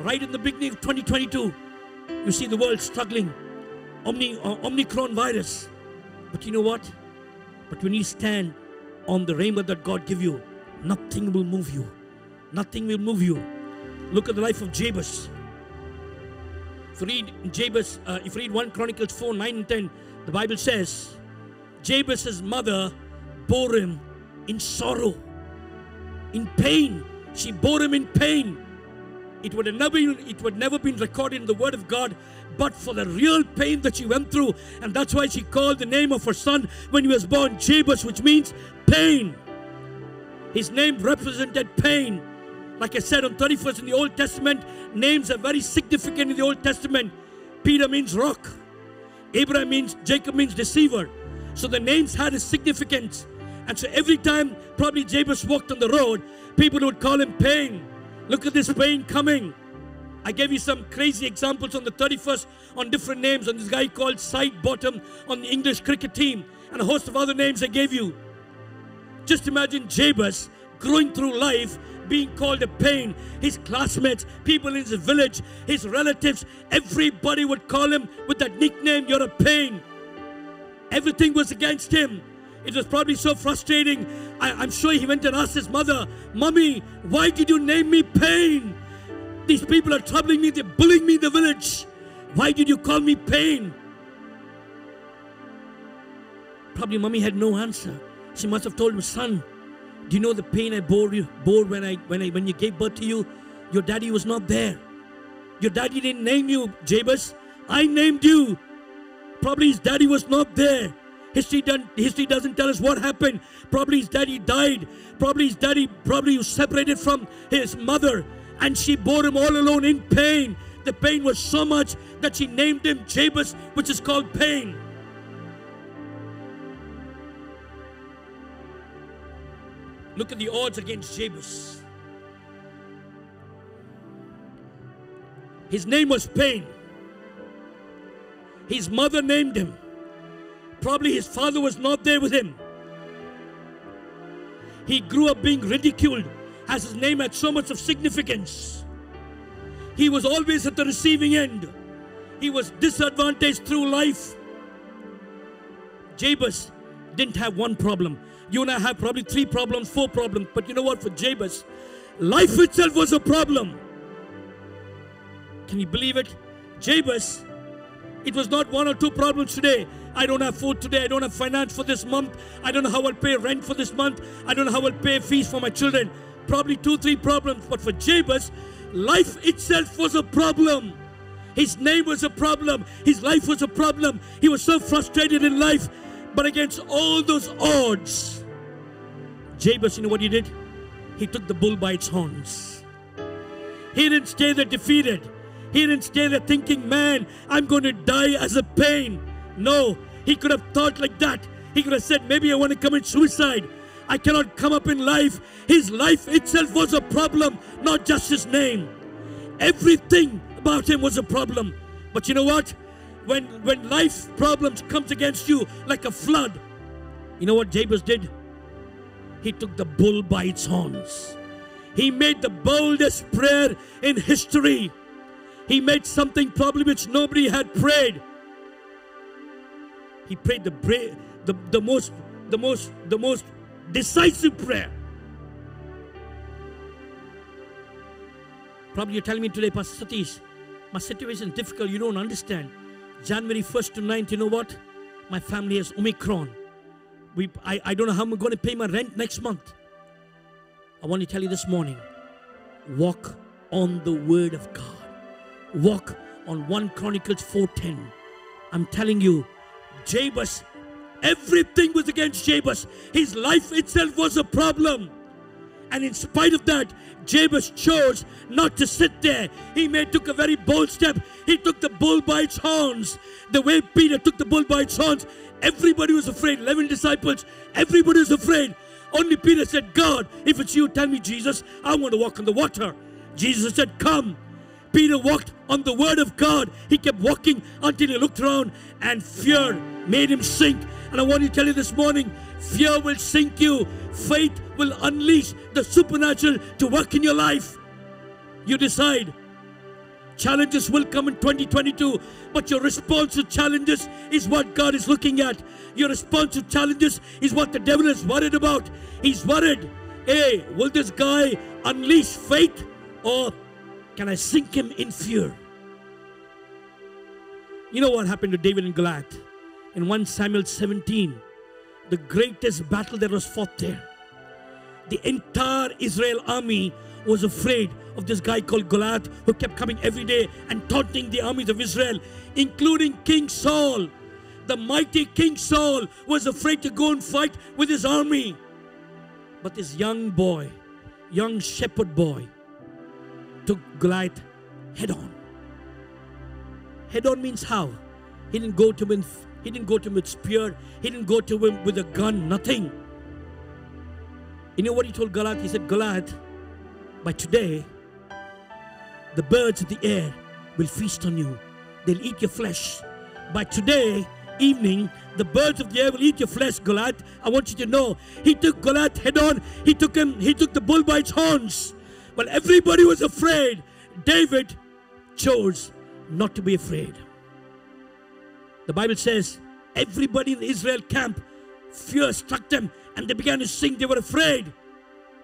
Right in the beginning of 2022, you see the world struggling, Omni, uh, Omicron virus. But you know what? But when you stand on the rainbow that God give you, nothing will move you. Nothing will move you. Look at the life of Jabez. If you read Jabez, uh, if you read 1 Chronicles 4, 9 and 10, the Bible says, Jabez's mother bore him in sorrow, in pain. She bore him in pain. It would have never been, it would never been recorded in the Word of God, but for the real pain that she went through, and that's why she called the name of her son when he was born Jabez, which means pain. His name represented pain. Like I said on 31st in the Old Testament, names are very significant in the Old Testament. Peter means rock. Abraham means Jacob means deceiver. So the names had a significance. And so every time probably Jabez walked on the road, people would call him pain. Look at this pain coming. I gave you some crazy examples on the 31st on different names on this guy called Sidebottom on the English cricket team and a host of other names I gave you. Just imagine Jabez growing through life being called a pain. His classmates, people in his village, his relatives, everybody would call him with that nickname, You're a pain. Everything was against him. It was probably so frustrating. I, am sure he went and asked his mother, Mommy, why did you name me pain? These people are troubling me, they're bullying me in the village. Why did you call me pain? Probably mommy had no answer. She must have told him, son, do you know the pain I bore you bore when I when I when you gave birth to you? Your daddy was not there. Your daddy didn't name you, Jabez. I named you. Probably his daddy was not there. History, done, history doesn't tell us what happened. Probably his daddy died. Probably his daddy probably was separated from his mother and she bore him all alone in pain. The pain was so much that she named him Jabez, which is called pain. Look at the odds against Jabez. His name was Pain. His mother named him. Probably his father was not there with him. He grew up being ridiculed as his name had so much of significance. He was always at the receiving end. He was disadvantaged through life. Jabez didn't have one problem. You and I have probably three problems, four problems. But you know what? For Jabez, life itself was a problem. Can you believe it? Jabez, it was not one or two problems today. I don't have food today. I don't have finance for this month. I don't know how I'll pay rent for this month. I don't know how I'll pay fees for my children. Probably two, three problems. But for Jabez, life itself was a problem. His name was a problem. His life was a problem. He was so frustrated in life. But against all those odds, Jabez, you know what he did? He took the bull by its horns. He didn't stay there defeated. He didn't stay there thinking, man, I'm going to die as a pain. No, he could have thought like that. He could have said, maybe I want to commit suicide. I cannot come up in life. His life itself was a problem, not just his name. Everything about him was a problem. But you know what? When when life problems comes against you like a flood, you know what Jabez did? He took the bull by its horns. He made the boldest prayer in history. He made something probably which nobody had prayed. He prayed the, bra- the, the most the most the most decisive prayer. Probably you're telling me today, Pastor Satish, my situation is difficult, you don't understand. January 1st to 9th, you know what? My family has Omicron. We, I, I don't know how I'm going to pay my rent next month. I want to tell you this morning walk on the word of God. Walk on 1 Chronicles 4:10. I'm telling you, Jabez, everything was against Jabez. His life itself was a problem. And in spite of that, Jabez chose not to sit there. He made took a very bold step. He took the bull by its horns. The way Peter took the bull by its horns, everybody was afraid. Eleven disciples, everybody was afraid. Only Peter said, God, if it's you, tell me, Jesus, I want to walk on the water. Jesus said, Come. Peter walked on the word of God. He kept walking until he looked around and fear made him sink. And I want to tell you this morning fear will sink you, faith will unleash the supernatural to work in your life. You decide. Challenges will come in 2022, but your response to challenges is what God is looking at. Your response to challenges is what the devil is worried about. He's worried. Hey, will this guy unleash faith or can I sink him in fear? You know what happened to David and Goliath? In 1 Samuel 17, the greatest battle that was fought there. The entire Israel army was afraid of this guy called Goliath who kept coming every day and taunting the armies of Israel, including King Saul. The mighty King Saul was afraid to go and fight with his army. But this young boy, young shepherd boy, took Goliath head on. Head on means how? He didn't go to him. He didn't go to him with spear. He didn't go to him with a gun. Nothing. You know what he told Goliath? He said, Goliath, by today, the birds of the air will feast on you. They'll eat your flesh. By today evening, the birds of the air will eat your flesh, Goliath. I want you to know. He took Goliath head on. He took him. He took the bull by its horns. While everybody was afraid, David chose not to be afraid. The Bible says everybody in the Israel camp, fear struck them and they began to sing. They were afraid.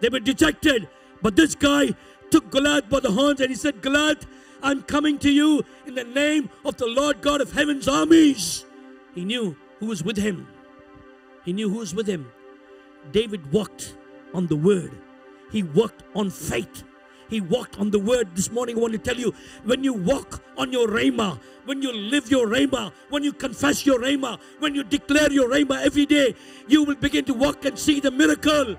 They were dejected. But this guy took Goliath by the horns and he said, Goliath, I'm coming to you in the name of the Lord God of heaven's armies. He knew who was with him. He knew who was with him. David walked on the word. He walked on faith. He walked on the word. This morning, I want to tell you when you walk on your Rhema, when you live your Rhema, when you confess your Rhema, when you declare your Rhema every day, you will begin to walk and see the miracle.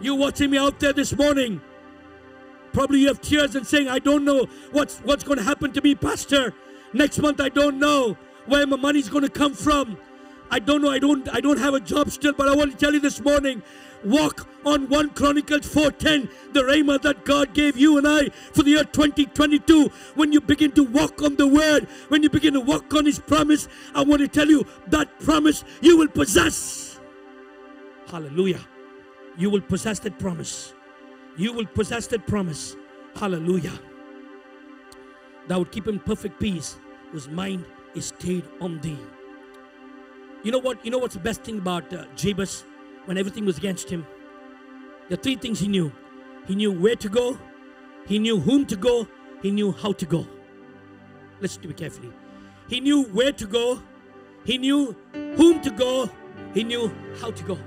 You watching me out there this morning, probably you have tears and saying, I don't know what's, what's going to happen to me, Pastor. Next month, I don't know where my money's going to come from. I don't know. I don't. I don't have a job still, but I want to tell you this morning: walk on one Chronicles 4:10, the rhema that God gave you and I for the year 2022. When you begin to walk on the Word, when you begin to walk on His promise, I want to tell you that promise you will possess. Hallelujah! You will possess that promise. You will possess that promise. Hallelujah! Thou would keep him perfect peace, whose mind is stayed on thee. You know what? You know what's the best thing about uh, Jabez when everything was against him? Are three things he knew. He knew where to go, he knew whom to go, he knew how to go. Listen to me carefully. He knew where to go, he knew whom to go, he knew how to go.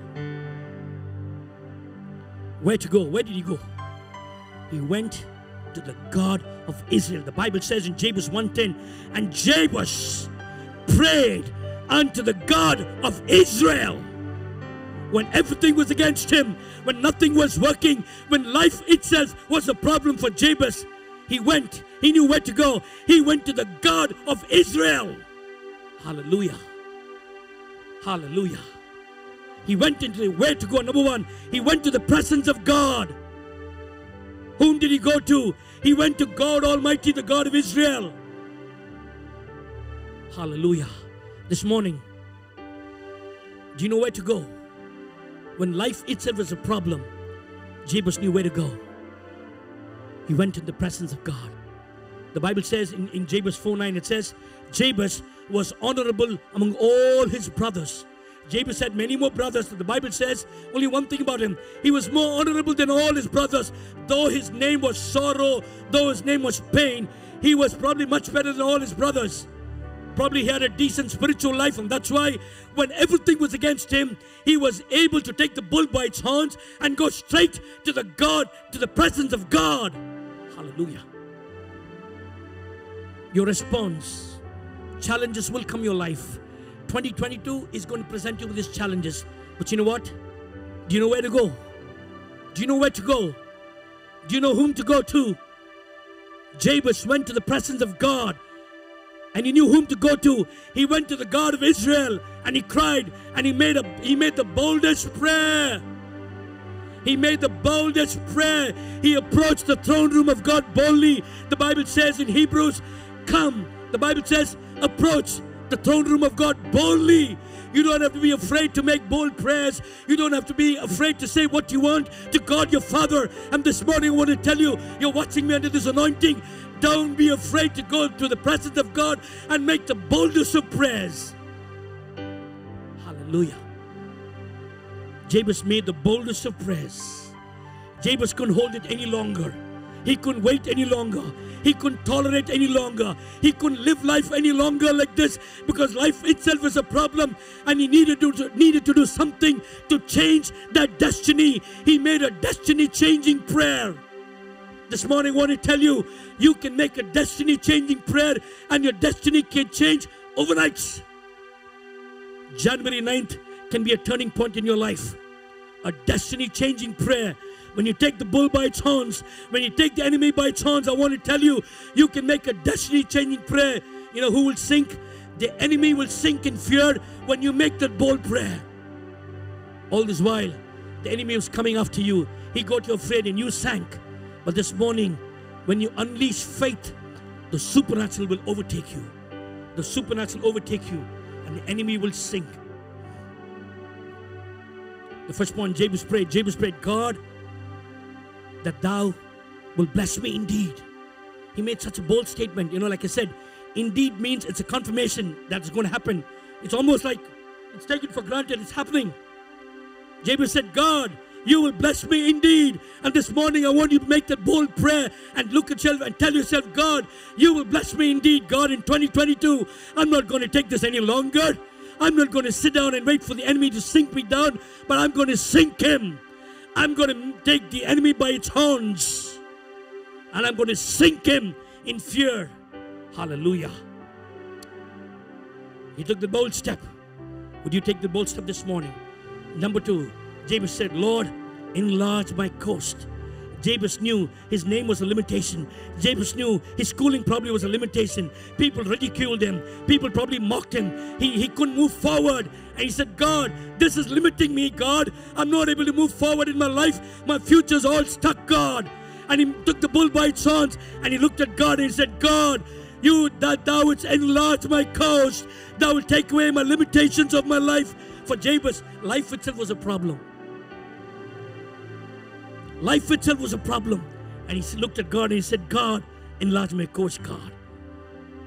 Where to go? Where did he go? He went to the God of Israel. The Bible says in Jabez 1:10, and Jabez prayed unto the God of Israel. When everything was against him, when nothing was working, when life itself was a problem for Jabez, he went. He knew where to go. He went to the God of Israel. Hallelujah. Hallelujah. He went into the where to go. Number one, he went to the presence of God. Whom did he go to? He went to God Almighty, the God of Israel. Hallelujah. This morning, do you know where to go? When life itself is a problem, Jabez knew where to go. He went in the presence of God. The Bible says in, in Jabez 4 9, it says, Jabez was honorable among all his brothers. Jabez had many more brothers. The Bible says only one thing about him. He was more honorable than all his brothers. Though his name was sorrow, though his name was pain, he was probably much better than all his brothers. Probably had a decent spiritual life, and that's why when everything was against him, he was able to take the bull by its horns and go straight to the God, to the presence of God. Hallelujah. Your response, challenges will come your life. 2022 is going to present you with these challenges. But you know what? Do you know where to go? Do you know where to go? Do you know whom to go to? Jabez went to the presence of God and he knew whom to go to. He went to the God of Israel and he cried and he made a he made the boldest prayer. He made the boldest prayer. He approached the throne room of God boldly. The Bible says in Hebrews, come. The Bible says, approach the throne room of God boldly. You don't have to be afraid to make bold prayers. You don't have to be afraid to say what you want to God your Father. And this morning I want to tell you, you're watching me under this anointing. Don't be afraid to go to the presence of God and make the boldest of prayers. Hallelujah. Jabez made the boldest of prayers. Jabez couldn't hold it any longer. He couldn't wait any longer. He couldn't tolerate any longer. He couldn't live life any longer like this because life itself is a problem and he needed to, needed to do something to change that destiny. He made a destiny changing prayer. This morning, I want to tell you, you can make a destiny changing prayer and your destiny can change overnight. January 9th can be a turning point in your life. A destiny changing prayer. When you take the bull by its horns, when you take the enemy by its horns, I want to tell you, you can make a destiny changing prayer. You know who will sink? The enemy will sink in fear when you make that bold prayer. All this while, the enemy was coming after you. He got you afraid and you sank. But this morning, when you unleash faith, the supernatural will overtake you. The supernatural overtake you, and the enemy will sink. The first point Jabez prayed, Jabez prayed, God, that thou will bless me indeed. He made such a bold statement. You know, like I said, indeed means it's a confirmation that's going to happen. It's almost like it's taken for granted, it's happening. Jabez said, God, you will bless me indeed. And this morning, I want you to make that bold prayer and look at yourself and tell yourself, God, you will bless me indeed. God, in 2022, I'm not going to take this any longer. I'm not going to sit down and wait for the enemy to sink me down, but I'm going to sink him. I'm going to take the enemy by its horns and I'm going to sink him in fear. Hallelujah. He took the bold step. Would you take the bold step this morning? Number two, Jabez said, Lord, enlarge my coast. Jabez knew his name was a limitation. Jabez knew his schooling probably was a limitation. People ridiculed him. People probably mocked him. He, he couldn't move forward. And he said, God, this is limiting me, God. I'm not able to move forward in my life. My future's all stuck, God. And he took the bull by its horns and he looked at God and he said, God, you that thou wouldst enlarge my coast, thou will take away my limitations of my life. For Jabez, life itself was a problem. Life itself was a problem. And he looked at God and he said, God, enlarge my coast, God.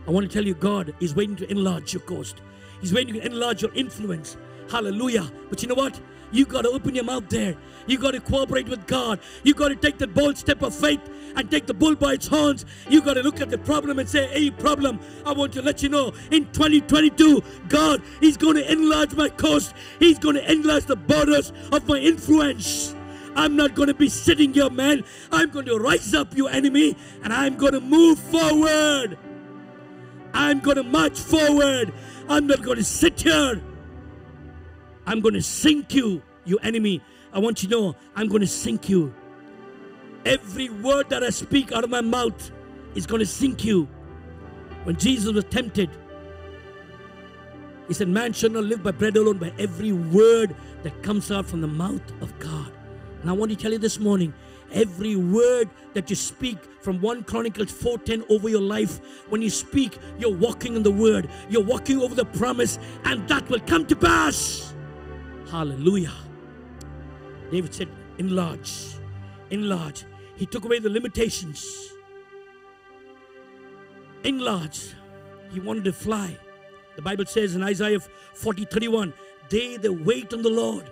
I want to tell you, God is waiting to enlarge your coast. He's waiting to enlarge your influence. Hallelujah. But you know what? You got to open your mouth there. You got to cooperate with God. You got to take that bold step of faith and take the bull by its horns. You got to look at the problem and say, Hey, problem, I want to let you know in 2022, God is going to enlarge my coast. He's going to enlarge the borders of my influence. I'm not going to be sitting here, man. I'm going to rise up, you enemy, and I'm going to move forward. I'm going to march forward. I'm not going to sit here. I'm going to sink you, you enemy. I want you to know I'm going to sink you. Every word that I speak out of my mouth is going to sink you. When Jesus was tempted, he said, Man shall not live by bread alone, by every word that comes out from the mouth of God. And I want to tell you this morning, every word that you speak from 1 Chronicles 4:10 over your life, when you speak, you're walking in the word, you're walking over the promise, and that will come to pass. Hallelujah. David said, enlarge, enlarge. He took away the limitations. Enlarge. He wanted to fly. The Bible says in Isaiah 40 31, they that wait on the Lord.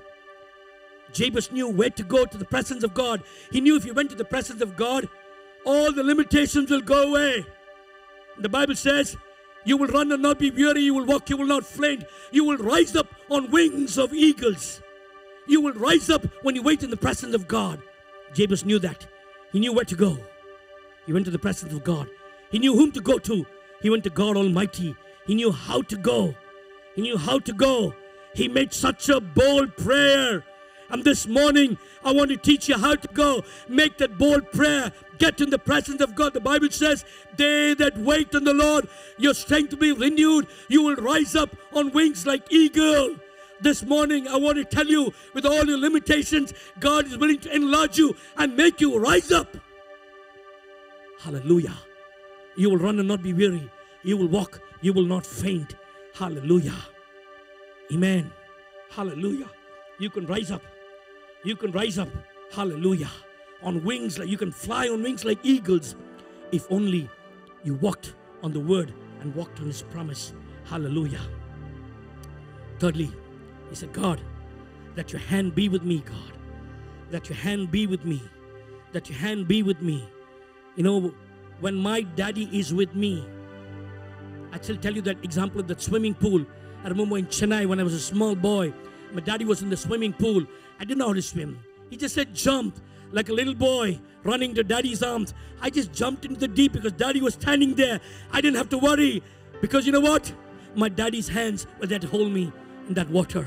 Jabez knew where to go to the presence of God. He knew if he went to the presence of God, all the limitations will go away. The Bible says, You will run and not be weary, you will walk, you will not faint, you will rise up on wings of eagles. You will rise up when you wait in the presence of God. Jabez knew that. He knew where to go. He went to the presence of God. He knew whom to go to. He went to God Almighty. He knew how to go. He knew how to go. He made such a bold prayer. And this morning, I want to teach you how to go. Make that bold prayer. Get in the presence of God. The Bible says, They that wait on the Lord, your strength will be renewed. You will rise up on wings like eagle. This morning, I want to tell you, with all your limitations, God is willing to enlarge you and make you rise up. Hallelujah. You will run and not be weary. You will walk, you will not faint. Hallelujah. Amen. Hallelujah. You can rise up. You can rise up. Hallelujah. On wings like you can fly on wings like eagles if only you walked on the word and walked on his promise. Hallelujah. Thirdly, he said, God, let your hand be with me, God. Let your hand be with me. Let your hand be with me. You know, when my daddy is with me, I still tell you that example of that swimming pool. I remember in Chennai when I was a small boy, my daddy was in the swimming pool. I didn't know how to swim. He just said, jump, like a little boy running to daddy's arms. I just jumped into the deep because daddy was standing there. I didn't have to worry because you know what? My daddy's hands were there to hold me in that water.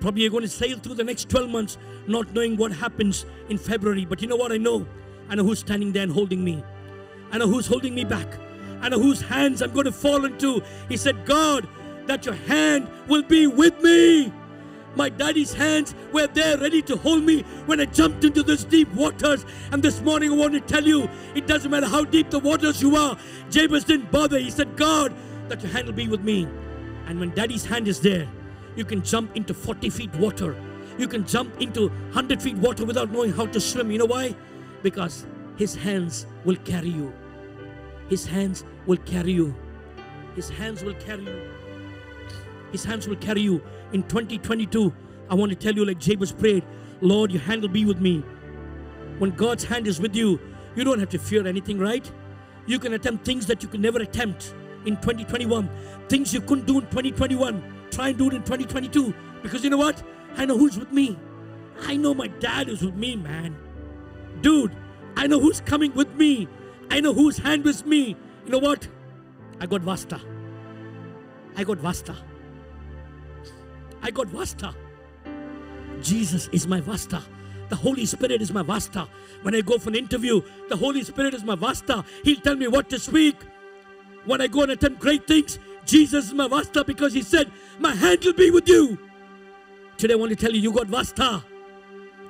Probably you're going to sail through the next 12 months not knowing what happens in February. But you know what I know? I know who's standing there and holding me. I know who's holding me back. I know whose hands I'm going to fall into. He said, God, that your hand will be with me. My daddy's hands were there ready to hold me when I jumped into those deep waters. And this morning I want to tell you, it doesn't matter how deep the waters you are. Jabez didn't bother. He said, God, that your hand will be with me. And when daddy's hand is there, you can jump into 40 feet water. You can jump into 100 feet water without knowing how to swim. You know why? Because His hands will carry you. His hands will carry you. His hands will carry you. His hands will carry you. In 2022, I want to tell you, like Jabez prayed, Lord, your hand will be with me. When God's hand is with you, you don't have to fear anything, right? You can attempt things that you could never attempt in 2021. Things you couldn't do in 2021. Try and do it in 2022. Because you know what? I know who's with me. I know my dad is with me, man. Dude, I know who's coming with me. I know whose hand is with me. You know what? I got Vasta. I got Vasta. I got Vasta. Jesus is my Vasta. The Holy Spirit is my Vasta. When I go for an interview, the Holy Spirit is my Vasta. He'll tell me what to speak. When I go and attempt great things, Jesus is my Vasta because He said, My hand will be with you. Today I want to tell you, you got Vasta.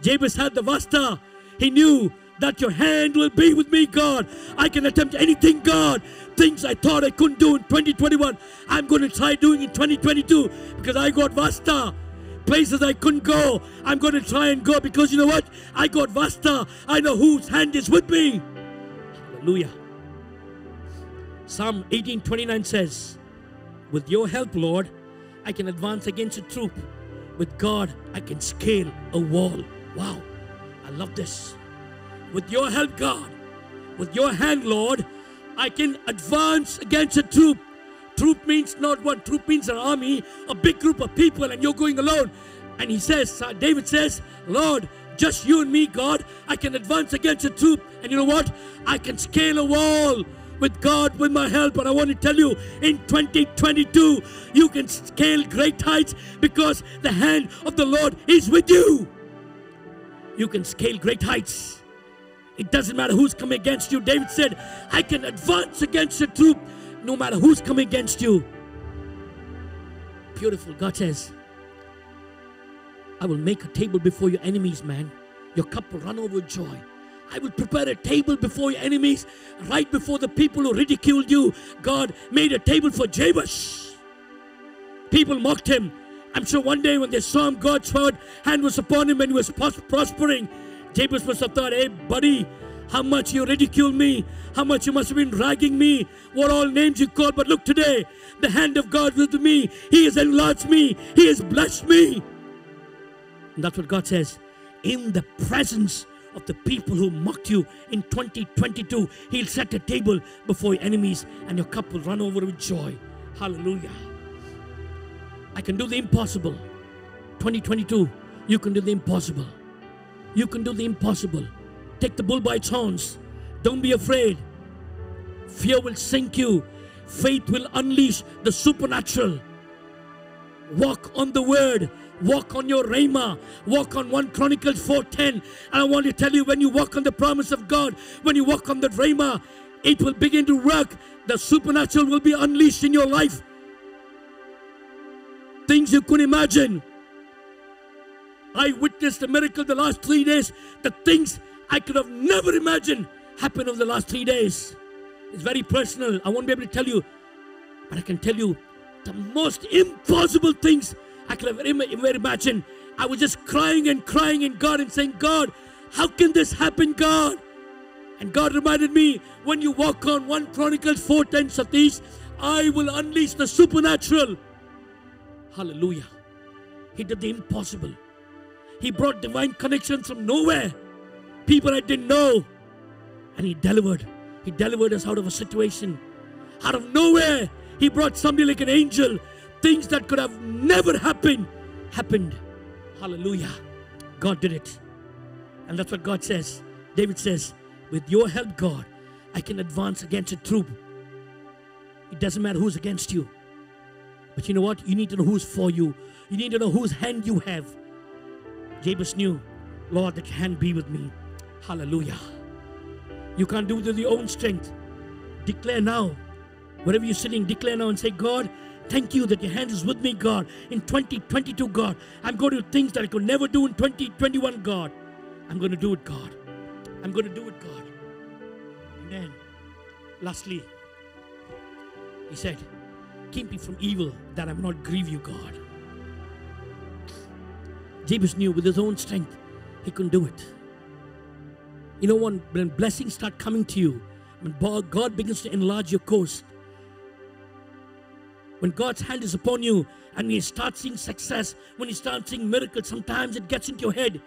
Jabez had the Vasta. He knew that your hand will be with me, God. I can attempt anything, God. Things I thought I couldn't do in 2021, I'm going to try doing in 2022 because I got Vasta. Places I couldn't go, I'm going to try and go because you know what? I got Vasta. I know whose hand is with me. Hallelujah. Psalm 18:29 says, "With your help, Lord, I can advance against a troop. With God, I can scale a wall." Wow. I love this. With your help, God, with your hand, Lord, I can advance against a troop. Troop means not one, troop means an army, a big group of people, and you're going alone. And he says, uh, David says, Lord, just you and me, God, I can advance against a troop. And you know what? I can scale a wall with God, with my help. But I want to tell you, in 2022, you can scale great heights because the hand of the Lord is with you. You can scale great heights. It doesn't matter who's coming against you. David said, I can advance against a troop no matter who's coming against you. Beautiful. God says, I will make a table before your enemies, man. Your cup will run over with joy. I will prepare a table before your enemies, right before the people who ridiculed you. God made a table for Jabez. People mocked him. I'm sure one day when they saw him, God's hand was upon him and he was prospering. Jabez must have thought, hey, buddy, how much you ridicule me, how much you must have been ragging me, what all names you called. But look today, the hand of God with me. He has enlarged me, He has blessed me. And that's what God says. In the presence of the people who mocked you in 2022, He'll set a table before your enemies and your cup will run over with joy. Hallelujah. I can do the impossible. 2022, you can do the impossible. You can do the impossible. Take the bull by its horns. Don't be afraid. Fear will sink you. Faith will unleash the supernatural. Walk on the word. Walk on your rhema. Walk on 1 Chronicles 4.10. And I want to tell you, when you walk on the promise of God, when you walk on the rhema, it will begin to work. The supernatural will be unleashed in your life. Things you couldn't imagine. I witnessed a miracle the last three days. The things I could have never imagined happened over the last three days. It's very personal. I won't be able to tell you, but I can tell you the most impossible things I could have ever, imagined. I was just crying and crying in God and saying, God, how can this happen, God? And God reminded me, when you walk on 1 Chronicles 4.10 Satish, I will unleash the supernatural. Hallelujah. He did the impossible. He brought divine connections from nowhere. People I didn't know. And he delivered. He delivered us out of a situation. Out of nowhere, he brought somebody like an angel. Things that could have never happened, happened. Hallelujah. God did it. And that's what God says. David says, With your help, God, I can advance against a troop. It doesn't matter who's against you. But you know what? You need to know who's for you. You need to know whose hand you have. Jabez knew, Lord, that hand be with me. Hallelujah. You can't do it with your own strength. Declare now. Wherever you're sitting, declare now and say, God, thank you that your hand is with me, God. In 2022, God, I'm going to do things that I could never do in 2021, God. I'm going to do it, God. I'm going to do it, God. And then, Lastly, he said, Keep me from evil that I may not grieve you, God. Jabez knew with his own strength he couldn't do it. You know, when, when blessings start coming to you, when God begins to enlarge your coast, when God's hand is upon you and you start seeing success, when you start seeing miracles, sometimes it gets into your head.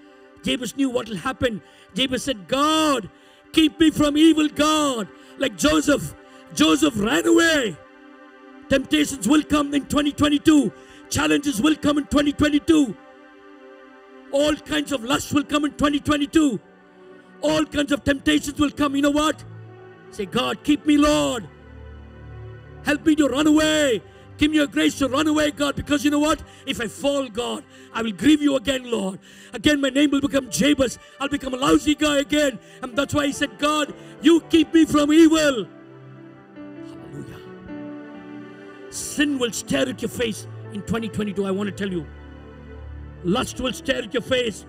Jabez knew what will happen. Jabez said, God, keep me from evil, God. Like Joseph, Joseph ran away. Temptations will come in 2022, challenges will come in 2022, all kinds of lust will come in 2022, all kinds of temptations will come. You know what? Say, God, keep me, Lord. Help me to run away. Give me your grace to run away, God, because you know what? If I fall, God, I will grieve you again, Lord. Again, my name will become Jabez. I'll become a lousy guy again. And that's why he said, God, you keep me from evil. Hallelujah. Sin will stare at your face in 2022. I want to tell you. Lust will stare at your face.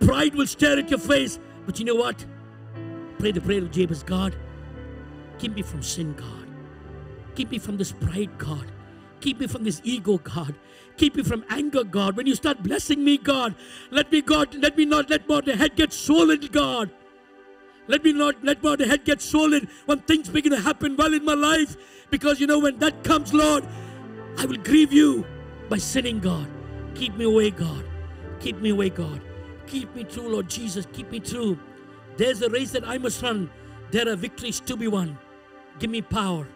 Pride will stare at your face. But you know what? Pray the prayer of Jabez God, keep me from sin, God. Keep me from this pride, God. Keep me from this ego, God. Keep me from anger, God. When you start blessing me, God, let me, God, let me not let my head get swollen, God. Let me not let my head get swollen when things begin to happen well in my life. Because you know, when that comes, Lord, I will grieve you by sinning, God. Keep me away, God. Keep me away, God. Keep me true, Lord Jesus. Keep me true. There's a race that I must run. There are victories to be won. Give me power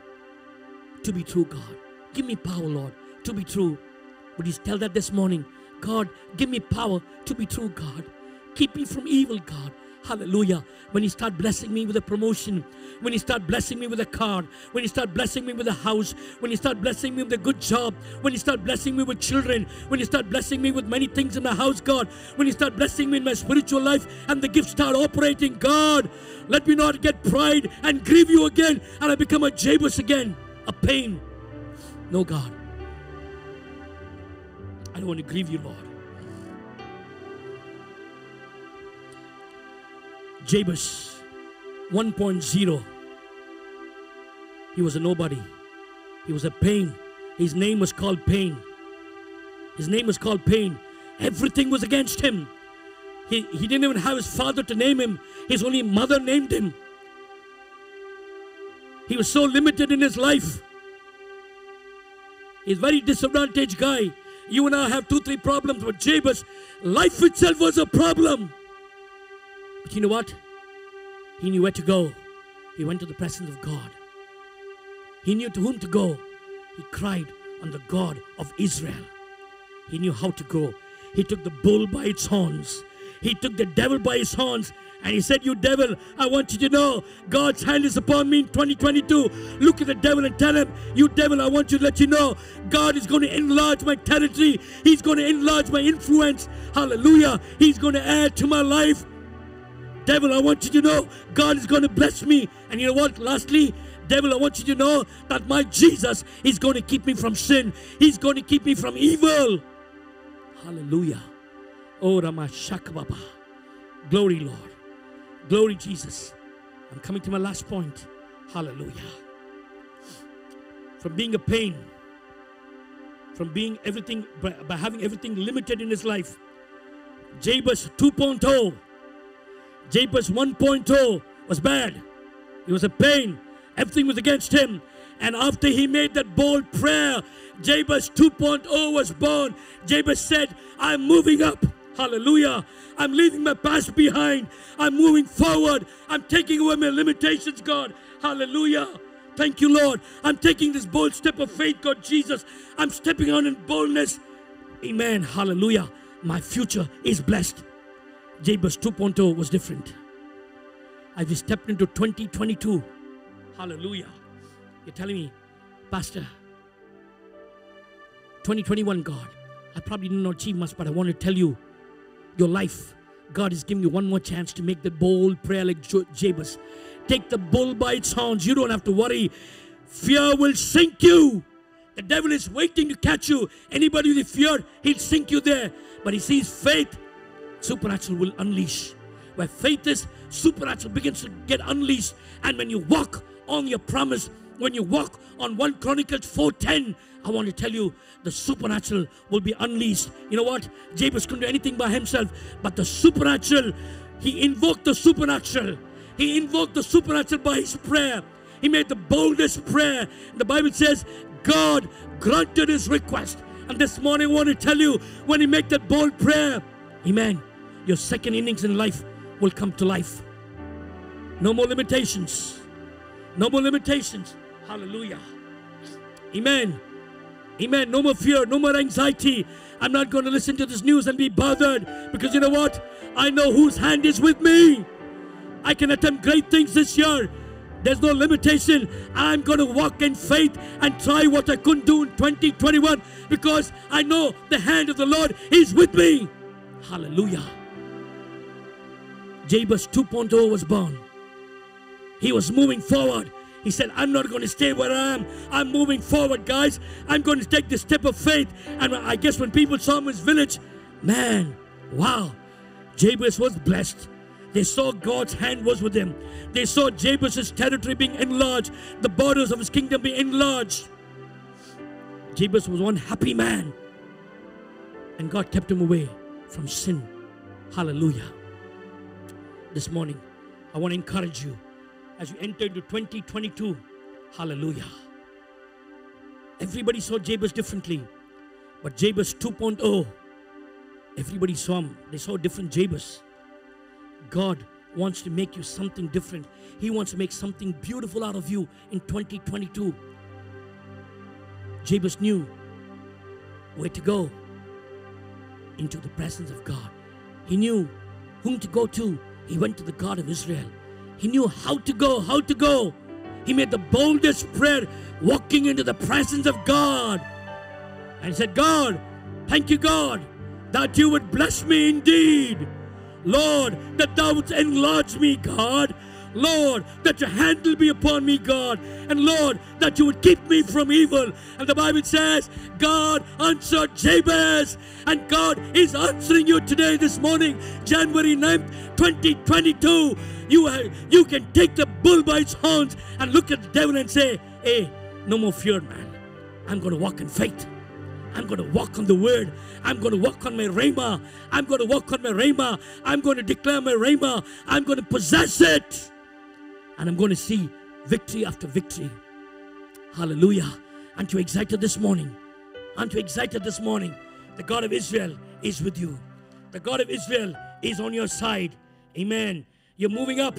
to be true, God. Give me power, Lord, to be true. Would you tell that this morning? God, give me power to be true, God. Keep me from evil, God. Hallelujah. When you start blessing me with a promotion, when you start blessing me with a car, when you start blessing me with a house, when you start blessing me with a good job, when you start blessing me with children, when you start blessing me with many things in my house, God, when you start blessing me in my spiritual life and the gifts start operating, God, let me not get pride and grieve you again and I become a Jabez again, a pain. No, God. I don't want to grieve you, Lord. Jabez 1.0. He was a nobody. He was a pain. His name was called pain. His name was called pain. Everything was against him. He, he didn't even have his father to name him, his only mother named him. He was so limited in his life. He's very disadvantaged guy. You and I have two, three problems, but Jabez, life itself was a problem. You know what? He knew where to go. He went to the presence of God. He knew to whom to go. He cried on the God of Israel. He knew how to go. He took the bull by its horns. He took the devil by his horns and he said, You devil, I want you to know God's hand is upon me in 2022. Look at the devil and tell him, You devil, I want you to let you know God is going to enlarge my territory. He's going to enlarge my influence. Hallelujah. He's going to add to my life. Devil, I want you to know God is going to bless me. And you know what? Lastly, devil, I want you to know that my Jesus is going to keep me from sin. He's going to keep me from evil. Hallelujah. Oh, Ramashakababa. Glory, Lord. Glory, Jesus. I'm coming to my last point. Hallelujah. From being a pain, from being everything, by, by having everything limited in his life, Jabez 2.0 Jabez 1.0 was bad. He was a pain. Everything was against him. And after he made that bold prayer, Jabez 2.0 was born. Jabez said, I'm moving up. Hallelujah. I'm leaving my past behind. I'm moving forward. I'm taking away my limitations, God. Hallelujah. Thank you, Lord. I'm taking this bold step of faith, God Jesus. I'm stepping on in boldness. Amen. Hallelujah. My future is blessed. Jabez 2.0 was different. We stepped into 2022, hallelujah. You're telling me, Pastor, 2021, God, I probably did not achieve much, but I want to tell you, your life, God is giving you one more chance to make the bold prayer like Jabez. Take the bull by its horns. You don't have to worry. Fear will sink you. The devil is waiting to catch you. Anybody with fear, he'll sink you there. But he sees faith supernatural will unleash. Where faith is, supernatural begins to get unleashed. And when you walk on your promise, when you walk on 1 Chronicles 4:10, I want to tell you the supernatural will be unleashed. You know what? Jabez couldn't do anything by himself, but the supernatural, he invoked the supernatural. he invoked the supernatural by his prayer. He made the boldest prayer. The Bible says God granted his request. And this morning I want to tell you when he made that bold prayer, amen, your second innings in life will come to life. No more limitations. No more limitations. Hallelujah. Amen. Amen. No more fear, no more anxiety. I'm not going to listen to this news and be bothered because you know what? I know whose hand is with me. I can attempt great things this year. There's no limitation. I'm going to walk in faith and try what I couldn't do in 2021 because I know the hand of the Lord is with me. Hallelujah. Jabez 2.0 was born. He was moving forward. He said, I'm not going to stay where I am. I'm moving forward, guys. I'm going to take the step of faith. And I guess when people saw him in his village, man, wow, Jabez was blessed. They saw God's hand was with him. They saw Jabez's territory being enlarged, the borders of his kingdom being enlarged. Jabez was one happy man. And God kept him away from sin. Hallelujah. This morning, I want to encourage you as you enter into 2022. Hallelujah. Everybody saw Jabez differently, but Jabez 2.0, everybody saw him. They saw different Jabez. God wants to make you something different. He wants to make something beautiful out of you in 2022. Jabez knew where to go into the presence of God. He knew whom to go to. He went to the God of Israel. He knew how to go, how to go. He made the boldest prayer, walking into the presence of God. And said, God, thank you, God, that you would bless me indeed. Lord, that thou wouldst enlarge me, God. Lord, that your hand will be upon me, God. And Lord, that you would keep me from evil. And the Bible says, God answered Jabez. And God is answering you today, this morning, January 9th, 2022. You, you can take the bull by its horns and look at the devil and say, Hey, no more fear, man. I'm going to walk in faith. I'm going to walk on the word. I'm going to walk on my rhema. I'm going to walk on my rhema. I'm going to declare my rhema. I'm going to possess it. And I'm going to see victory after victory. Hallelujah. Aren't you excited this morning? Aren't you excited this morning? The God of Israel is with you. The God of Israel is on your side. Amen. You're moving up.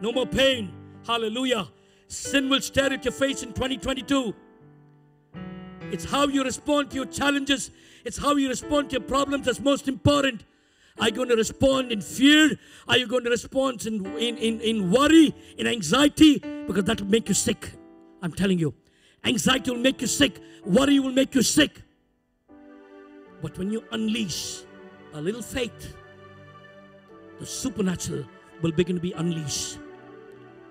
No more pain. Hallelujah. Sin will stare at your face in 2022. It's how you respond to your challenges. It's how you respond to your problems that's most important. Are you going to respond in fear? Are you going to respond in, in, in, in worry, in anxiety? Because that will make you sick. I'm telling you. Anxiety will make you sick. Worry will make you sick. But when you unleash a little faith, the supernatural will begin to be unleashed.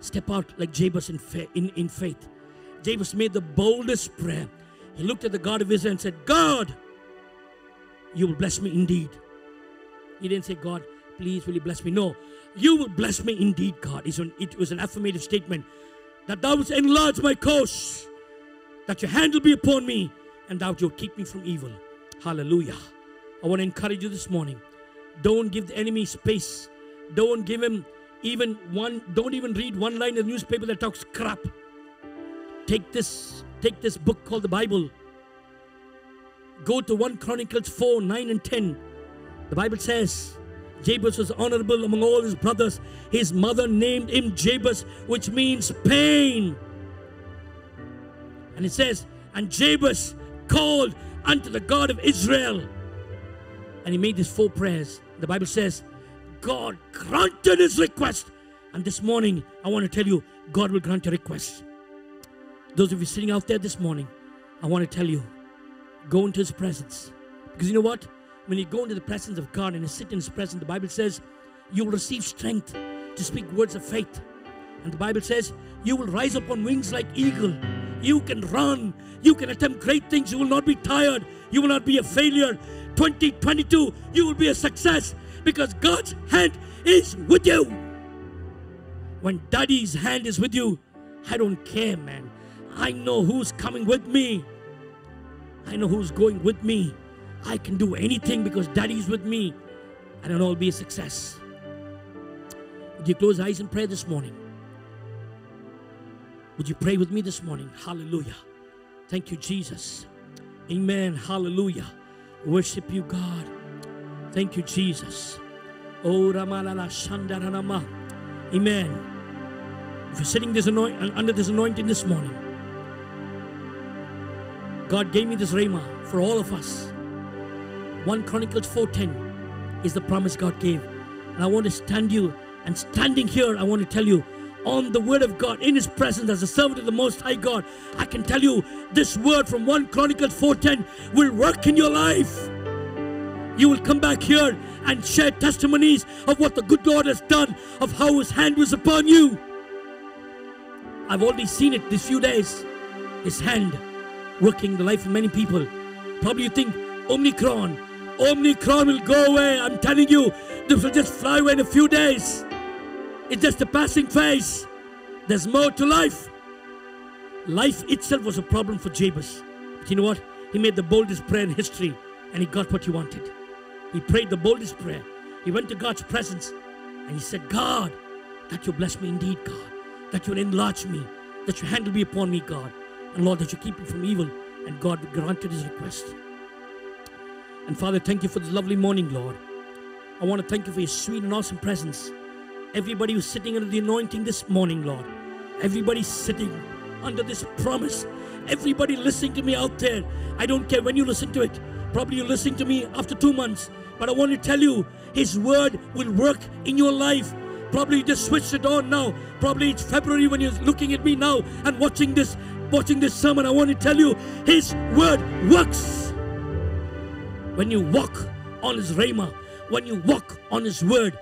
Step out like Jabez in, fa- in, in faith. Jabez made the boldest prayer. He looked at the God of Israel and said, God, you will bless me indeed. He didn't say, God, please, will you bless me? No, you will bless me indeed, God. It was an affirmative statement that thou wilt enlarge my course, that your hand will be upon me, and thou wilt keep me from evil. Hallelujah. I want to encourage you this morning. Don't give the enemy space. Don't give him even one, don't even read one line in the newspaper that talks crap. Take this, take this book called the Bible. Go to 1 Chronicles 4, 9 and 10. The Bible says, Jabez was honorable among all his brothers. His mother named him Jabez, which means pain. And it says, And Jabez called unto the God of Israel. And he made these four prayers. The Bible says, God granted his request. And this morning, I want to tell you, God will grant your request. Those of you sitting out there this morning, I want to tell you, go into his presence. Because you know what? When you go into the presence of God and you sit in his presence, the Bible says you will receive strength to speak words of faith. And the Bible says you will rise up on wings like eagle. You can run. You can attempt great things. You will not be tired. You will not be a failure. 2022, you will be a success because God's hand is with you. When daddy's hand is with you, I don't care, man. I know who's coming with me. I know who's going with me. I can do anything because daddy's with me. And I know I'll be a success. Would you close eyes and pray this morning? Would you pray with me this morning? Hallelujah. Thank you, Jesus. Amen. Hallelujah. Worship you, God. Thank you, Jesus. Oh, Ramalala Shandaranama. Amen. If you're sitting this anoint- under this anointing this morning, God gave me this rhema for all of us. 1 Chronicles 4.10 is the promise God gave. And I want to stand you, and standing here, I want to tell you, on the word of God, in his presence as a servant of the Most High God, I can tell you this word from 1 Chronicles 4.10 will work in your life. You will come back here and share testimonies of what the good Lord has done, of how his hand was upon you. I've already seen it these few days. His hand working the life of many people. Probably you think Omicron, Omicron will go away. I'm telling you, this will just fly away in a few days. It's just a passing phase. There's more to life. Life itself was a problem for Jabez. But you know what? He made the boldest prayer in history and he got what he wanted. He prayed the boldest prayer. He went to God's presence and he said, God, that you bless me indeed, God. That you enlarge me. That your hand will be upon me, God. And Lord, that you keep me from evil. And God granted his request. And Father, thank you for this lovely morning, Lord. I want to thank you for your sweet and awesome presence. Everybody who's sitting under the anointing this morning, Lord. Everybody sitting under this promise. Everybody listening to me out there. I don't care when you listen to it. Probably you're listening to me after two months. But I want to tell you, His word will work in your life. Probably you just switched it on now. Probably it's February when you're looking at me now and watching this, watching this sermon. I want to tell you, His word works. When you walk on His rhema, when you walk on His word,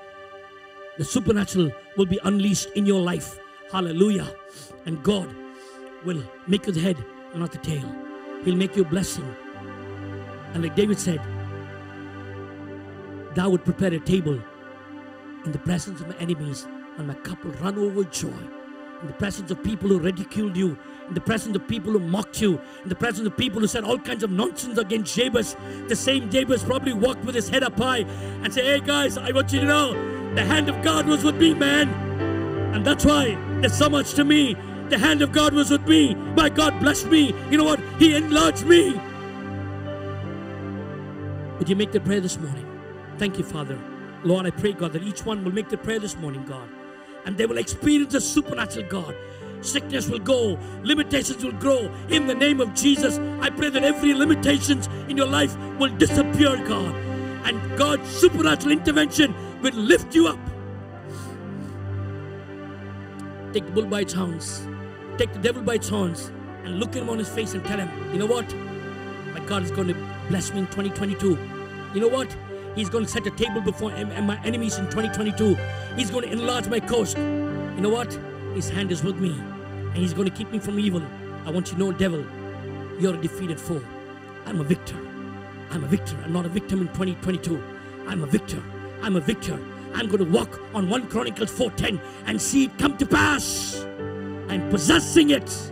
the supernatural will be unleashed in your life. Hallelujah. And God will make you the head and not the tail. He'll make you a blessing. And like David said, Thou would prepare a table in the presence of my enemies, and my cup will run over joy. In the presence of people who ridiculed you, in the presence of people who mocked you, in the presence of people who said all kinds of nonsense against Jabez, the same Jabez probably walked with his head up high and said, Hey guys, I want you to know the hand of God was with me, man. And that's why there's so much to me. The hand of God was with me. My God blessed me. You know what? He enlarged me. Would you make the prayer this morning? Thank you, Father. Lord, I pray, God, that each one will make the prayer this morning, God. And they will experience the supernatural God. Sickness will go, limitations will grow. In the name of Jesus, I pray that every limitations in your life will disappear, God. And God's supernatural intervention will lift you up. Take the bull by its horns. Take the devil by its horns and look him on his face and tell him, you know what? My God is going to bless me in 2022. You know what? He's going to set a table before em- my enemies in 2022. He's going to enlarge my coast. You know what? His hand is with me and he's going to keep me from evil. I want you to know, devil, you're a defeated foe. I'm a victor. I'm a victor. I'm not a victim in 2022. I'm a victor. I'm a victor. I'm going to walk on 1 Chronicles 4:10 and see it come to pass. I'm possessing it.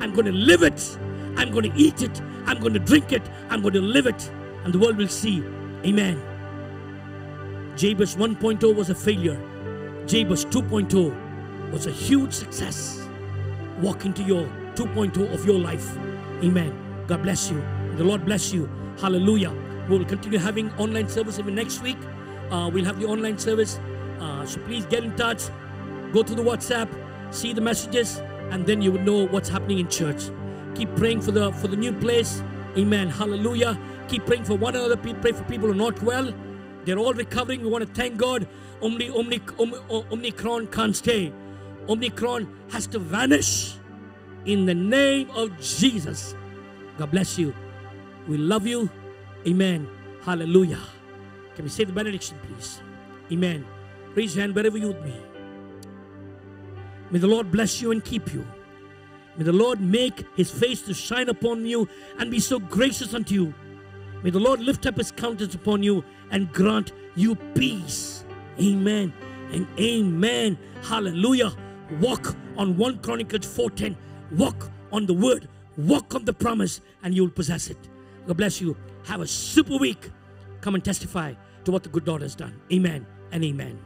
I'm going to live it. I'm going to eat it. I'm going to drink it. I'm going to live it. And the world will see. Amen. Jabez 1.0 was a failure. Jabez 2.0 was a huge success. Walk into your 2.0 of your life. Amen. God bless you. The Lord bless you. Hallelujah. We will continue having online service even next week. Uh, we'll have the online service. Uh, so please get in touch. Go to the WhatsApp, see the messages, and then you will know what's happening in church. Keep praying for the for the new place. Amen. Hallelujah. Keep praying for one another. Pray for people who are not well. They're all recovering. We want to thank God. Omni, Omni, Om, O- Omicron can't stay. Omicron has to vanish in the name of Jesus. God bless you. We love you. Amen. Hallelujah. Can we say the benediction, please? Amen. Raise your hand wherever you with me. May the Lord bless you and keep you. May the Lord make his face to shine upon you and be so gracious unto you. May the Lord lift up his countenance upon you and grant you peace. Amen and amen. Hallelujah. Walk on 1 Chronicles 4:10. Walk on the word. Walk on the promise and you will possess it. God bless you. Have a super week. Come and testify to what the good Lord has done. Amen and amen.